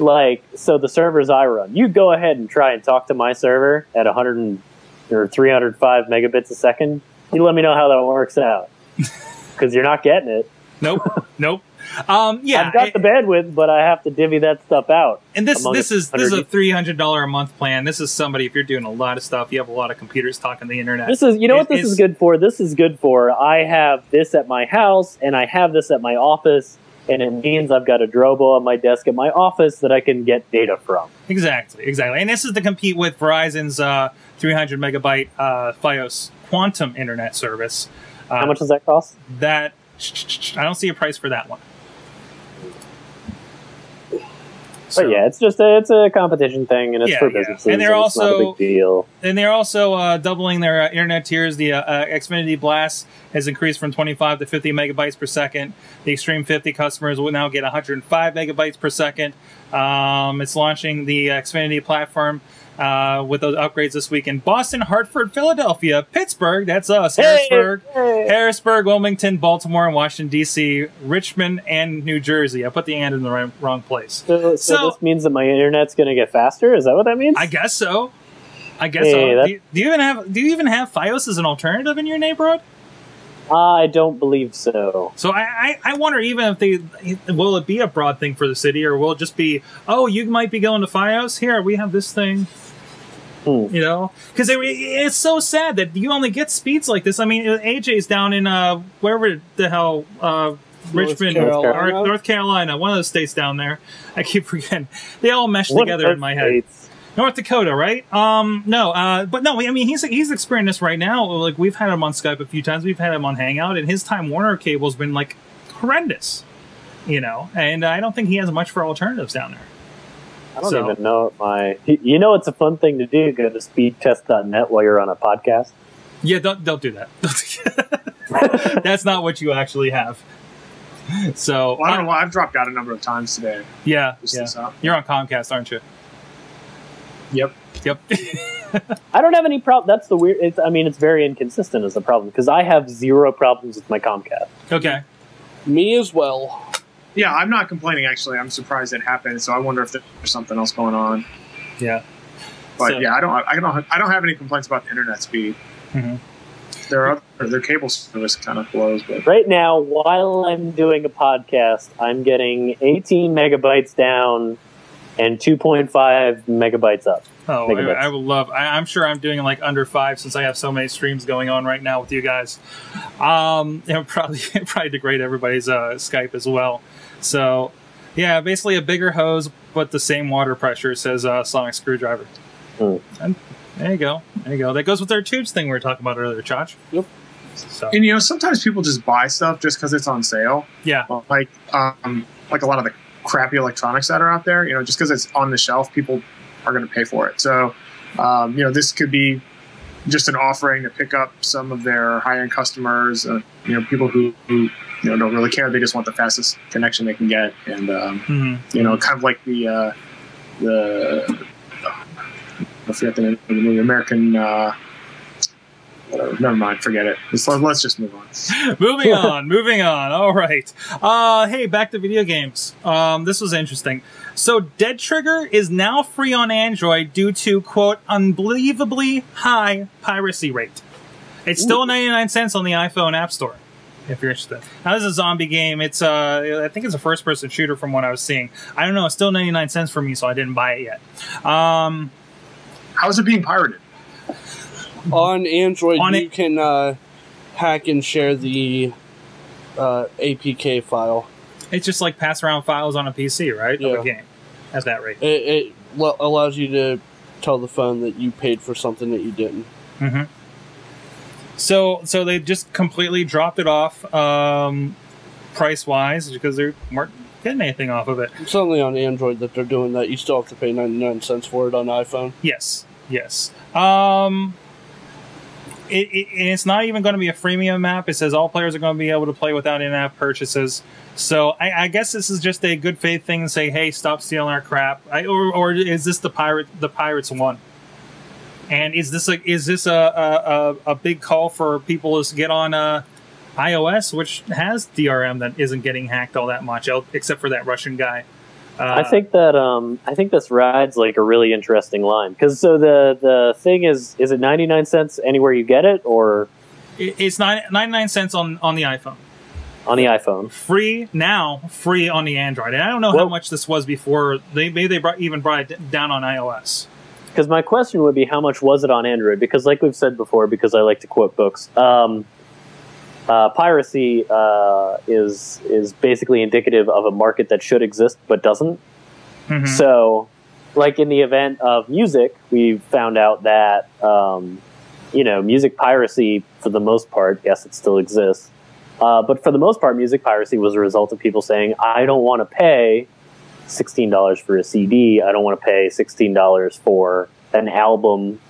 like so the servers I run. You go ahead and try and talk to my server at 100 or 305 megabits a second. You let me know how that works out <laughs> because you're not getting it. nope, <laughs> nope. Um, yeah, I've got it- the bandwidth, but I have to divvy that stuff out. And this this is this is a three hundred dollar a month plan. This is somebody if you're doing a lot of stuff, you have a lot of computers talking the internet. This is, you know, what this is is- good for. This is good for. I have this at my house, and I have this at my office, and it means I've got a Drobo on my desk at my office that I can get data from. exactly, exactly. And this is to compete with Verizon's uh, three hundred megabyte uh, FiOS Quantum internet service. Uh, How much does that cost? That I don't see a price for that one. But yeah, it's just a, it's a competition thing, and it's Yeah, for yeah. businesses, And they're it's not a also- big deal. and they're also uh, doubling their uh, internet tiers. The uh, uh, Xfinity Blast has increased from 25 to 50 megabytes per second. The Extreme 50 customers will now get 105 megabytes per second. Um, it's launching the Xfinity platform uh, with those upgrades this week in Boston, Hartford, Philadelphia, Pittsburgh. That's us. Harrisburg, Hey! Harrisburg, Wilmington, Baltimore, and Washington D.C., Richmond, and New Jersey. I put the and in the right, wrong place. So, so, So- this means that my internet's going to get faster. Is that what that means? I guess so. I guess Hey, so. Do you, do you even have Do you even have FiOS as an alternative in your neighborhood? I don't believe so. So I, I, I wonder even if they will it be a broad thing for the city or will it just be oh you might be going to FiOS here we have this thing Hmm. you know because it, it's so sad that you only get speeds like this I mean AJ's down in uh wherever the hell uh Richmond Carolina? North Carolina one of those states down there I keep forgetting they all mesh What together in my head states? North Dakota, right? Um, no, uh, but no, I mean he's he's experiencing this right now. Like we've had him on Skype a few times, we've had him on Hangout, and his Time Warner cable's been like horrendous. you know, and I don't think he has much for alternatives down there. I don't So- even know what my. You know, it's a fun thing to do. Go to speedtest.net while you're on a podcast. Yeah, don't don't do that. <laughs> That's not what you actually have. So Well, I don't know. why I've dropped out a number of times today. yeah, yeah. You're on Comcast, aren't you? Yep. Yep. I don't have any problem. That's the weird. It's, I mean, it's very inconsistent as a problem because I have zero problems with my Comcast. okay. Me as well. Yeah, I'm not complaining. Actually, I'm surprised it happened. So I wonder if there's something else going on. Yeah. But So- yeah, I don't. I don't. I don't have any complaints about the internet speed. Mhm. Their other, their cable service kind of blows, but Right now, while I'm doing a podcast, I'm getting 18 megabytes down and 2.5 megabytes up. Oh, Megabytes. I, I will love. I, I'm sure I'm doing like under five since I have so many streams going on right now with you guys. Um, <laughs> it would probably <laughs> probably degrade everybody's uh, Skype as well. So, yeah, basically a bigger hose, but the same water pressure. Says uh, Sonic Screwdriver. Hmm. And there you go. There you go. That goes with our tubes thing we were talking about earlier, Chach. Yep. So and you know sometimes people just buy stuff just because it's on sale. yeah, Like um, like a lot of the crappy electronics that are out there. You know, just because it's on the shelf, people are going to pay for it. So um, you know, this could be just an offering to pick up some of their high end customers. Uh, you know, people who, who you know don't really care. They just want the fastest connection they can get, and um, hmm you know, kind of like the uh, the I forget the name of the movie, American. Uh, whatever. Never mind. Forget it. Let's, let's just move on. <laughs> moving on, moving on. All right. Uh, hey, back to video games. Um, this was interesting. So, Dead Trigger is now free on Android due to quote unbelievably high piracy rate. It's still 99 cents on the iPhone App Store. If you're interested. Now this is a zombie game. It's uh, I think it's a first-person shooter from what I was seeing. I don't know. It's still 99 cents for me, so I didn't buy it yet. Um, How is it being pirated? On Android, On you can uh, hack and share the uh, APK file. it's just like pass around files on a PC, right? Of Yeah. a game at that rate. It, it lo- allows you to tell the phone that you paid for something that you didn't. hmm So, so they just completely dropped it off um, price wise because they weren't getting anything off of it. It's only on Android that they're doing that. You still have to pay 99 cents for it on iPhone. Yes, yes. Um, it, it, it's not even going to be a freemium map. It says all players are going to be able to play without in-app purchases. So I, I guess this is just a good faith thing to say, hey, stop stealing our crap. I, or, or is this the pirate the pirates one? And is this a is this a a, a, big call for people to get on uh, iOS, which has DRM that isn't getting hacked all that much, except for that Russian guy. Uh, I think that um, I think this rides like a really interesting line because so the the thing is is it ninety nine cents anywhere you get it or it's nine, 99 cents on on the iPhone. on the iPhone? free now, free on the Android. And I don't know how much this was before. They maybe they brought, even brought it down on iOS. Because my question would be how much was it on Android? Because like we've said before, because I like to quote books, um, uh, piracy uh, is is basically indicative of a market that should exist but doesn't. Mhm. So, like in the event of music, we found out that um, you know music piracy for the most part, yes, it still exists. Uh, but for the most part, music piracy was a result of people saying, "I don't want to pay sixteen dollars for a CD. I don't want to pay sixteen dollars for an album,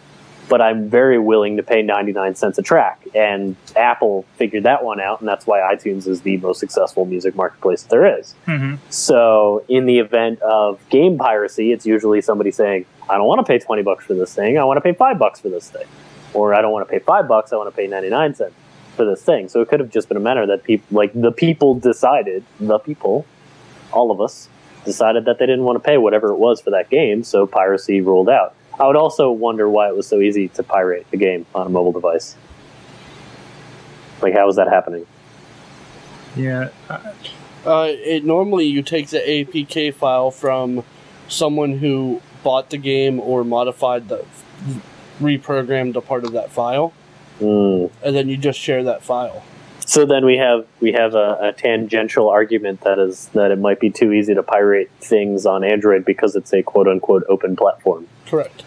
but I'm very willing to pay ninety nine cents a track." And Apple figured that one out, and that's why iTunes is the most successful music marketplace there is. Mhm. So, in the event of game piracy, it's usually somebody saying, "I don't want to pay twenty bucks for this thing. I want to pay five bucks for this thing," or "I don't want to pay five bucks. I want to pay ninety nine cents for this thing." So it could have just been a matter that people, like the people, decided the people, all of us, decided that they didn't want to pay whatever it was for that game. So piracy ruled out. I would also wonder why it was so easy to pirate a game on a mobile device. Like, how was that happening? Yeah. Uh, it normally you take the APK file from someone who bought the game or modified the reprogrammed a part of that file, Hmm. and then you just share that file. So then we have we have a, a tangential argument that is that it might be too easy to pirate things on Android because it's a quote unquote open platform. Correct.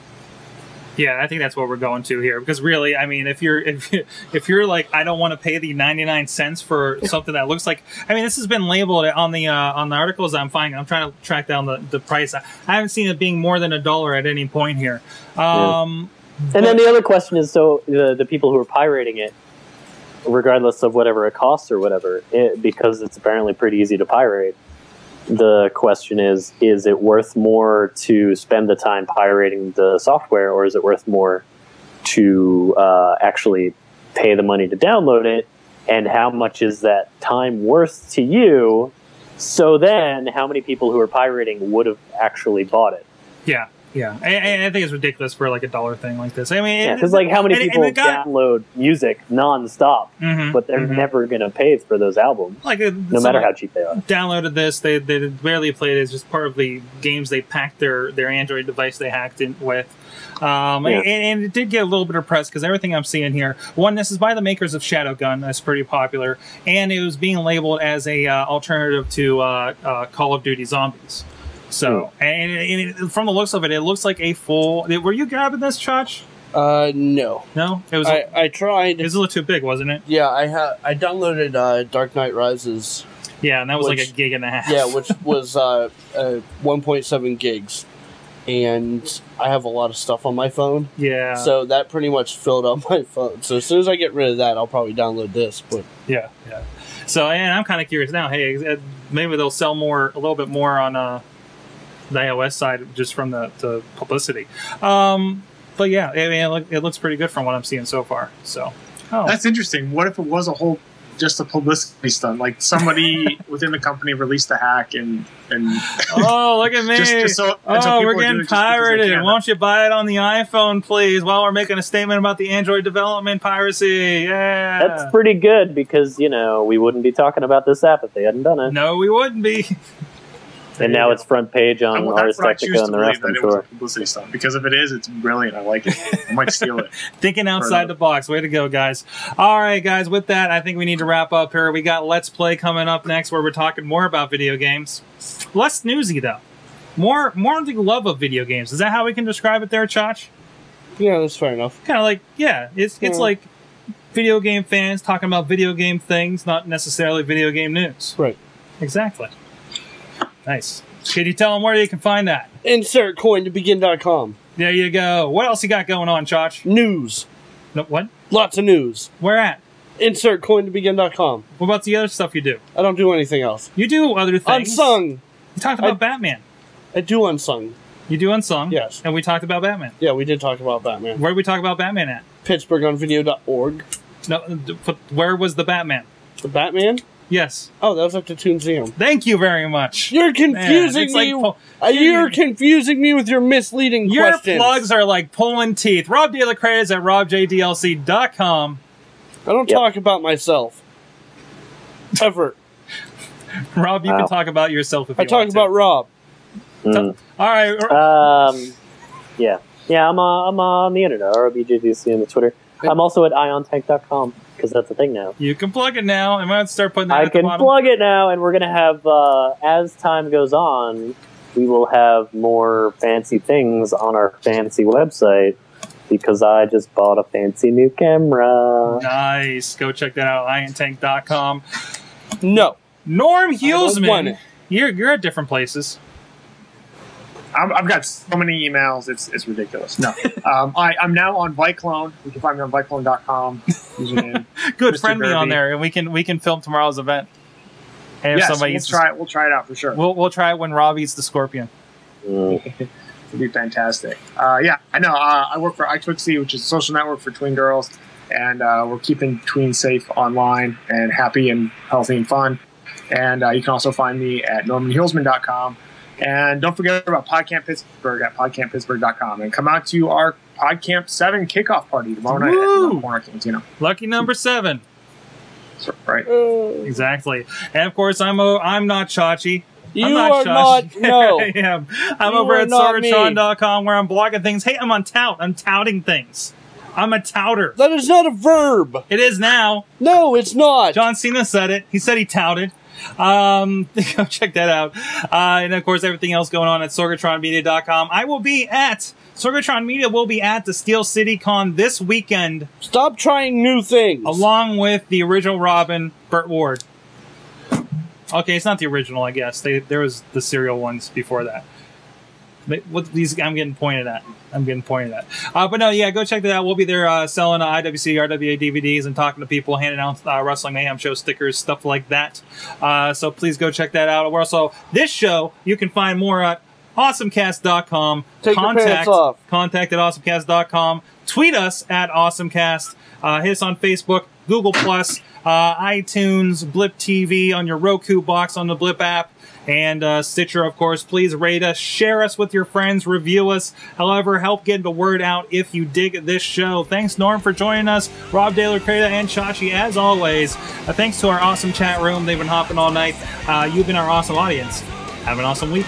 Yeah, I think that's what we're going to here because really, I mean, if you're <laughs> if you- if you're like, I don't want to pay the ninety nine cents for something that looks like, I mean, this has been labeled on the uh, on the articles I'm finding. I'm trying to track down the, the price. I, I haven't seen it being more than a dollar at any point here. Um, And then the other question is, so the the people who are pirating it, regardless of whatever it costs or whatever, it, because it's apparently pretty easy to pirate. The question is: Is it worth more to spend the time pirating the software, or is it worth more to uh, actually pay the money to download it? And how much is that time worth to you? So then, how many people who are pirating would have actually bought it? yeah, yeah, I, I- think it's ridiculous for like a dollar thing like this. I mean, Yeah, because like how many and- and people it got- download music nonstop, Mhm, but they're mhm. never gonna pay for those albums, like uh, no matter how cheap they are. downloaded this. They they barely played it. It's just part of the games they packed their their Android device they hacked in with. Um, Yeah. and, and it did get a little bit of press because everything I'm seeing here, one, this is by the makers of Shadowgun, that's pretty popular, and it was being labeled as a uh, alternative to uh, uh, Call of Duty Zombies. So, and, and it, from the looks of it, it looks like a full. Were you grabbing this, Chach? Uh, no. No, it was. I, I tried. it was a little too big, wasn't it? Yeah, I had. I downloaded uh, Dark Knight Rises. Yeah, and that was like a gig and a half. Yeah, <laughs> which was uh, uh, 1.7 gigs, and I have a lot of stuff on my phone, yeah. so that pretty much filled up my phone. So as soon as I get rid of that, I'll probably download this. But Yeah, yeah. So, and I'm kind of curious now. Hey, uh, maybe they'll sell more, a little bit more on uh, the iOS side, just from the, the publicity. Um, but yeah, I mean, it, look, it looks pretty good from what I'm seeing so far. So, oh, That's interesting. What if it was a whole just a publicity stunt? Like somebody <laughs> within the company released a hack and and oh, look at <laughs> me! just, just so, and so oh, we're getting it just because they pirated. can. Won't you buy it on the iPhone, please? While we're making a statement about the Android development piracy. Yeah, That's pretty good because you know we wouldn't be talking about this app if they hadn't done it. no, we wouldn't be. <laughs> and now it's front page on I- Ars that's what Technica and the rest. that I'm it was a sure. publicity stunt because if it is, it's brilliant. I like it. I might steal it. <laughs> Thinking outside the box. Way to go, guys. All right, guys, with that, I think we need to wrap up here. We got Let's Play coming up next where we're talking more about video games. Less newsy, though. More more the love of video games. Is that how we can describe it there, Chach? yeah, that's fair enough. Kind of like, yeah, it's it's like video game fans talking about video game things, not necessarily video game news. Right. Exactly. Nice. Can you tell them where you can find that? Insert coin to begin.com. There you go. What else you got going on, Chach? News. No, what? Lots of news. Where at? Insert coin to begin.com. What about the other stuff you do? I don't do anything else. You do other things. Unsung. You talked about I- Batman. I do unsung. You do unsung. Yes. And we talked about Batman. Yeah, we did talk about Batman. Where did we talk about Batman at? PittsburghOnVideo.org. No, where was the Batman? The Batman? Yes. Oh, that was up to Toonseum. Thank you very much. You're confusing it's like me. po- uh, you're confusing me with your misleading Your questions. plugs are like pulling teeth. Rob DeLaCreta is at robjdlc.com. I don't Yep. talk about myself. Ever. <laughs> Rob, you Wow. can talk about yourself if you I talk want about Rob. Mm. All right. Um, yeah, yeah. I'm uh, I'm uh, on the internet. ROBJDC on the Twitter. I'm also at iontank.com because that's a thing now. you can plug it now. I'm going to start putting that I at the can bottom. plug it now, and we're gonna have uh, as time goes on, we will have more fancy things on our fancy website because I just bought a fancy new camera. Nice. Go check that out. iontank.com. No. Norm want it. Huelsman. You're, you're at different places. I'm, I've got so many emails. It's it's ridiculous. No, <laughs> um, I, I'm now on Vyclone. You can find me on Vyclone.com. <laughs> Good. Mr. Friend me on there, and we can we can film tomorrow's event. And if yes, somebody we'll try it. We'll try it out for sure. We'll we'll try it when Rob eats the scorpion. <laughs> It'd be fantastic. Uh, yeah, I know. Uh, I work for iTwixie, which is a social network for tween girls, and uh, we're keeping tween safe online and happy and healthy and fun. And uh, you can also find me at normanhuelsman.com. And don't forget about PodCamp Pittsburgh at podcamppittsburgh.com. And come out to our PodCamp 7 kickoff party tomorrow night Woo! at the Corner Cantina. Lucky number seven. So, right. Exactly. And of course, I'm o- I'm not Chachi. you I'm not are Chachi. not. <laughs> No. I am. I'm You over at not me. sorgatron.com where I'm blogging things. Hey, I'm on tout. I'm touting things. I'm a touter. That is not a verb. It is now. No, it's not. John Cena said it. He said he touted. Um, <laughs> go check that out. Uh, and of course, everything else going on at sorgatronmedia.com. I will be at Sorgatron Media will be at the Steel City Con this weekend, Stop trying new things. along with the original Robin, Burt Ward. Okay, it's not the original, I guess. They, there was the serial ones before that. What these I'm getting pointed at. I'm getting pointed at. Uh, but no, yeah, go check that out. We'll be there uh, selling uh, IWC, RWA DVDs and talking to people, handing out uh, Wrestling Mayhem show stickers, stuff like that. Uh, so please go check that out. We're also this show you can find more at awesomecast.com. Take off. Contact at awesomecast.com. Tweet us at awesomecast. Uh, hit us on Facebook, Google Plus, uh, iTunes, Blip TV on your Roku box on the Blip app, and uh, Stitcher, of course. Please rate us, share us with your friends, review us. However, help get the word out if you dig this show. Thanks, Norm, for joining us. Rob Daler, Creta, and Chachi, as always. Uh, thanks to our awesome chat room. They've been hopping all night. Uh, you've been our awesome audience. Have an awesome week.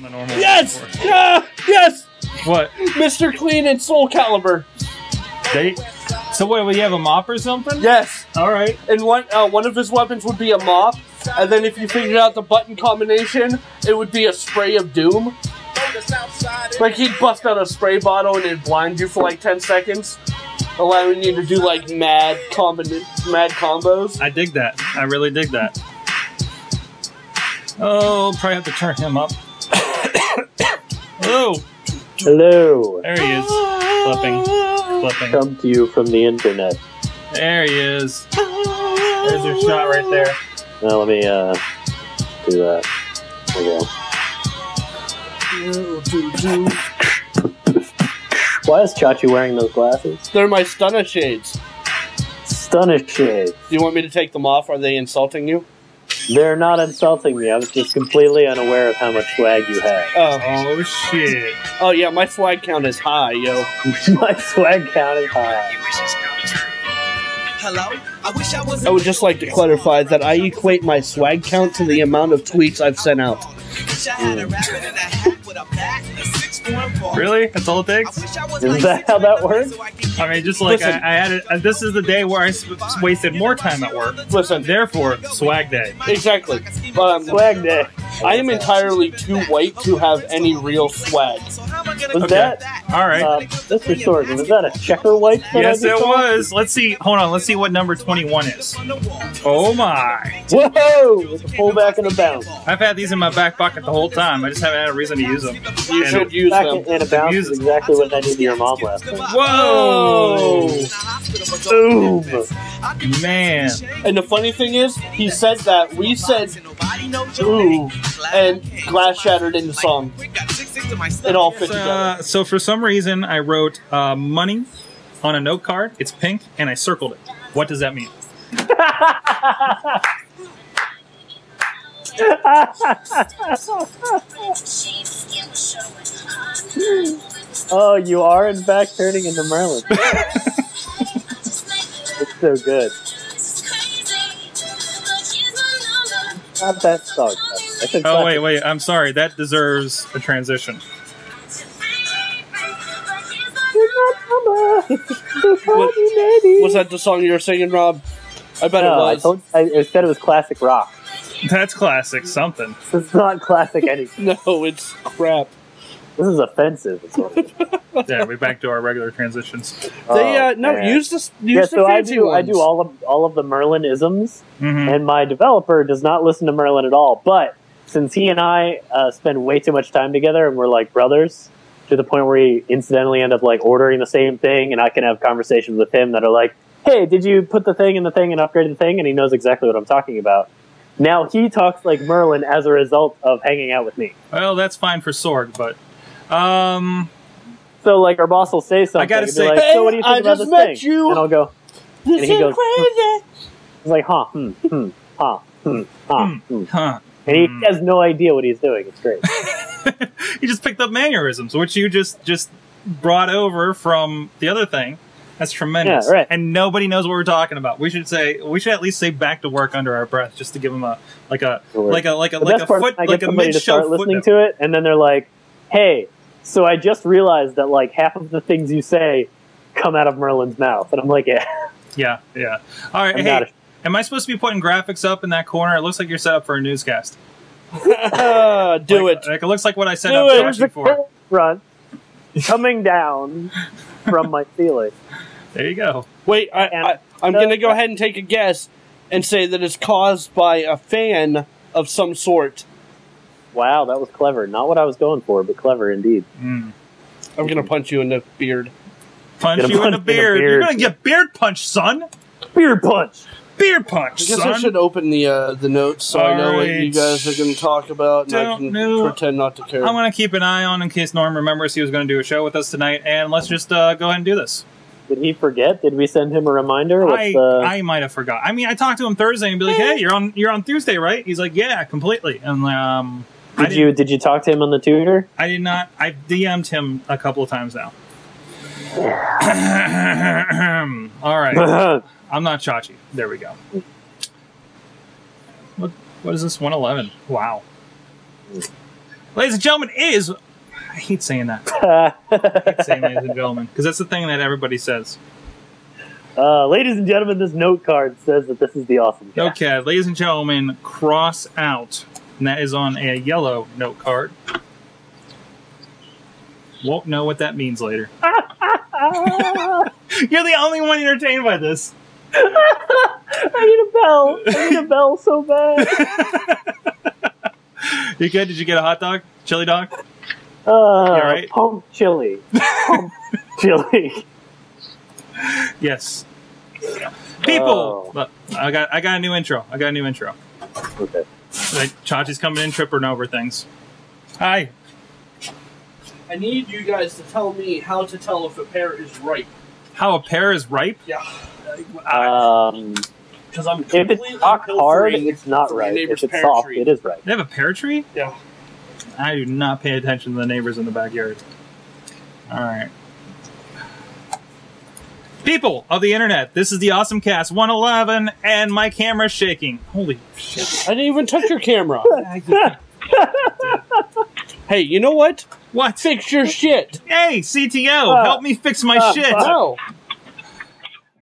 On the normal. Yes! Yeah! Yes! What? Mr. Clean and Soulcalibur. They, so wait, will you have a mop or something? Yes. All right. And one uh, one of his weapons would be a mop, and then if you figured out the button combination, it would be a spray of doom. Like he'd bust out a spray bottle and it'd blind you for like ten seconds, allowing you to do like mad combina- mad combos. I dig that. I really dig that. Oh, probably have to turn him up. Oh, Hello. there he is. Flipping, flipping. Come to you from the internet. There he is. There's your shot right there. Now let me uh do that. Okay. Why is Chachi wearing those glasses? They're my stunner shades. Stunnish shades. Do you want me to take them off? Are they insulting you? They're not insulting me. I was just completely unaware of how much swag you have. Oh, <laughs> Oh shit! oh yeah, my swag count is high, yo. <laughs> My swag count is high. Hello? I wish I was I would just like to clarify that I equate my swag count to the amount of tweets I've sent out. Wish I had a mm. rabbit in a hat with a bat and a six-form ball. Really? That's all it takes? I wish I was Is that how that works? So I mean, just like I, Listen. I had it. uh, This is the day where I sp- wasted more time at work. Listen, Therefore, swag day. exactly. But um, Swag day. I am entirely too white to have any real swag. So how am I gonna Was do that- that? All right. Uh, Mr. Sorg, was that a checker white? yes, it saw? was. Let's see. Hold on. Let's see what number twenty-one is. Oh my! Whoa! With a fullback and a bounce. I've had these in my back pocket the whole time. I just haven't had a reason to use them. You And- should use Back them. and a bounce is exactly what I did to your mom last time. Whoa! Boom! Man. And the funny thing is, he said that, we said ooh, and glass shattered in the song. It all fit together. Uh, so for some reason, I wrote uh, money on a note card. It's pink, and I circled it. What does that mean? <laughs> <laughs> Oh, you are in fact turning into Merlin. <laughs> It's so good. Not that song. I Oh classic. wait, wait. I'm sorry. That deserves a transition. Was that the song you were singing, Rob? I bet No, it was. told, I, I said it was classic rock. That's classic. Something. It's not classic anything. <laughs> No, it's crap. This is offensive. <laughs> Yeah, we're back to our regular transitions. They Oh, uh no man. use this use Yeah, the so I fancy do. I do all of all of the Merlin isms, hmm and my developer does not listen to Merlin at all. But since he and I uh, spend way too much time together, and we're like brothers, to the point where we incidentally end up like ordering the same thing, and I can have conversations with him that are like, "Hey, did you put the thing in the thing and upgrade the thing?" And he knows exactly what I'm talking about. Now he talks like Merlin as a result of hanging out with me. Well, that's fine for Sorg, but um, So like our boss will say something. I gotta and say- like, Hey, so what do you think I about just this met thing? you. And I'll go. This and he is goes, crazy. He's like, huh, hmm, hmm, huh. Hmm. Huh. Hmm. Huh. And he Hmm. has no idea what he's doing. It's great. <laughs> he just picked up mannerisms, which you just just brought over from the other thing. That's tremendous. Yeah, right. And nobody knows what we're talking about. We should say we should at least say back to work under our breath just to give them a like a Sure. like a like a the like best a part foot is I like get a somebody mid to start show listening footnote. to it, and then they're like, "Hey, so I just realized that like half of the things you say come out of Merlin's mouth," and I'm like, "Yeah, Yeah, yeah. All right, I'm hey, a- am I supposed to be putting graphics up in that corner? It looks like you're set up for a newscast. Ah, do Like- it. Like, it looks like what I set Do up it. there's Joshi a for. front coming down from my ceiling." There you go. Wait, I, And- I, I'm going to go ahead and take a guess and say that it's caused by a fan of some sort. Wow, that was clever. Not what I was going for, but clever indeed. Mm. I'm going to punch you in the beard. Punch Get a you in punch the in the beard. You're gonna get beard punch, son. Beard punch. Beard punch, I guess son. I should open the uh, the notes so I know what you guys are going to talk about, and I Don't can know. pretend not to care. I'm gonna keep an eye on in case Norm remembers he was gonna do a show with us tonight, and let's just uh, go ahead and do this. Did he forget? Did we send him a reminder? What's I the... I might have forgot. I mean, I talked to him Thursday and be like, "Hey, you're on you're on Tuesday, right?" He's like, "Yeah, completely." And um, I did you didn't- you talk to him on the Twitter? I did not. I DM'd him a couple of times now. <coughs> All right, <laughs> I'm not Chachi. There we go. What what is this? 111. Wow. Ladies and gentlemen, is I hate saying that. <laughs> I hate saying ladies and gentlemen because that's the thing that everybody says. uh, ladies and gentlemen, this note card says that this is the awesome. Okay, ladies and gentlemen, cross out. And that is on a yellow note card. Won't know what that means later. <laughs> You're the only one entertained by this. <laughs> I need a bell. I need a bell so bad. <laughs> You good? Did you get a hot dog? Chili dog? Uh, alright? Pump chili. Pump chili. Yes. People, Oh. Look, I got I got a new intro. I got a new intro. Okay. Like Chachi's coming in, tripping over things. Hi. I need you guys to tell me how to tell if a pear is ripe. How a pear is ripe? Yeah, Um, because I'm if it's rock hard, pilfering it's not from my right. If it's soft, tree. it is right. They have a pear tree? Yeah. I do not pay attention to the neighbors in the backyard. All right. People of the internet, this is the AwesomeCast 111, and my camera's shaking. Holy shit. I didn't even touch your camera. <laughs> hey, you know what? what? Fix your shit. Hey, CTO, Uh, help me fix my uh, shit. No,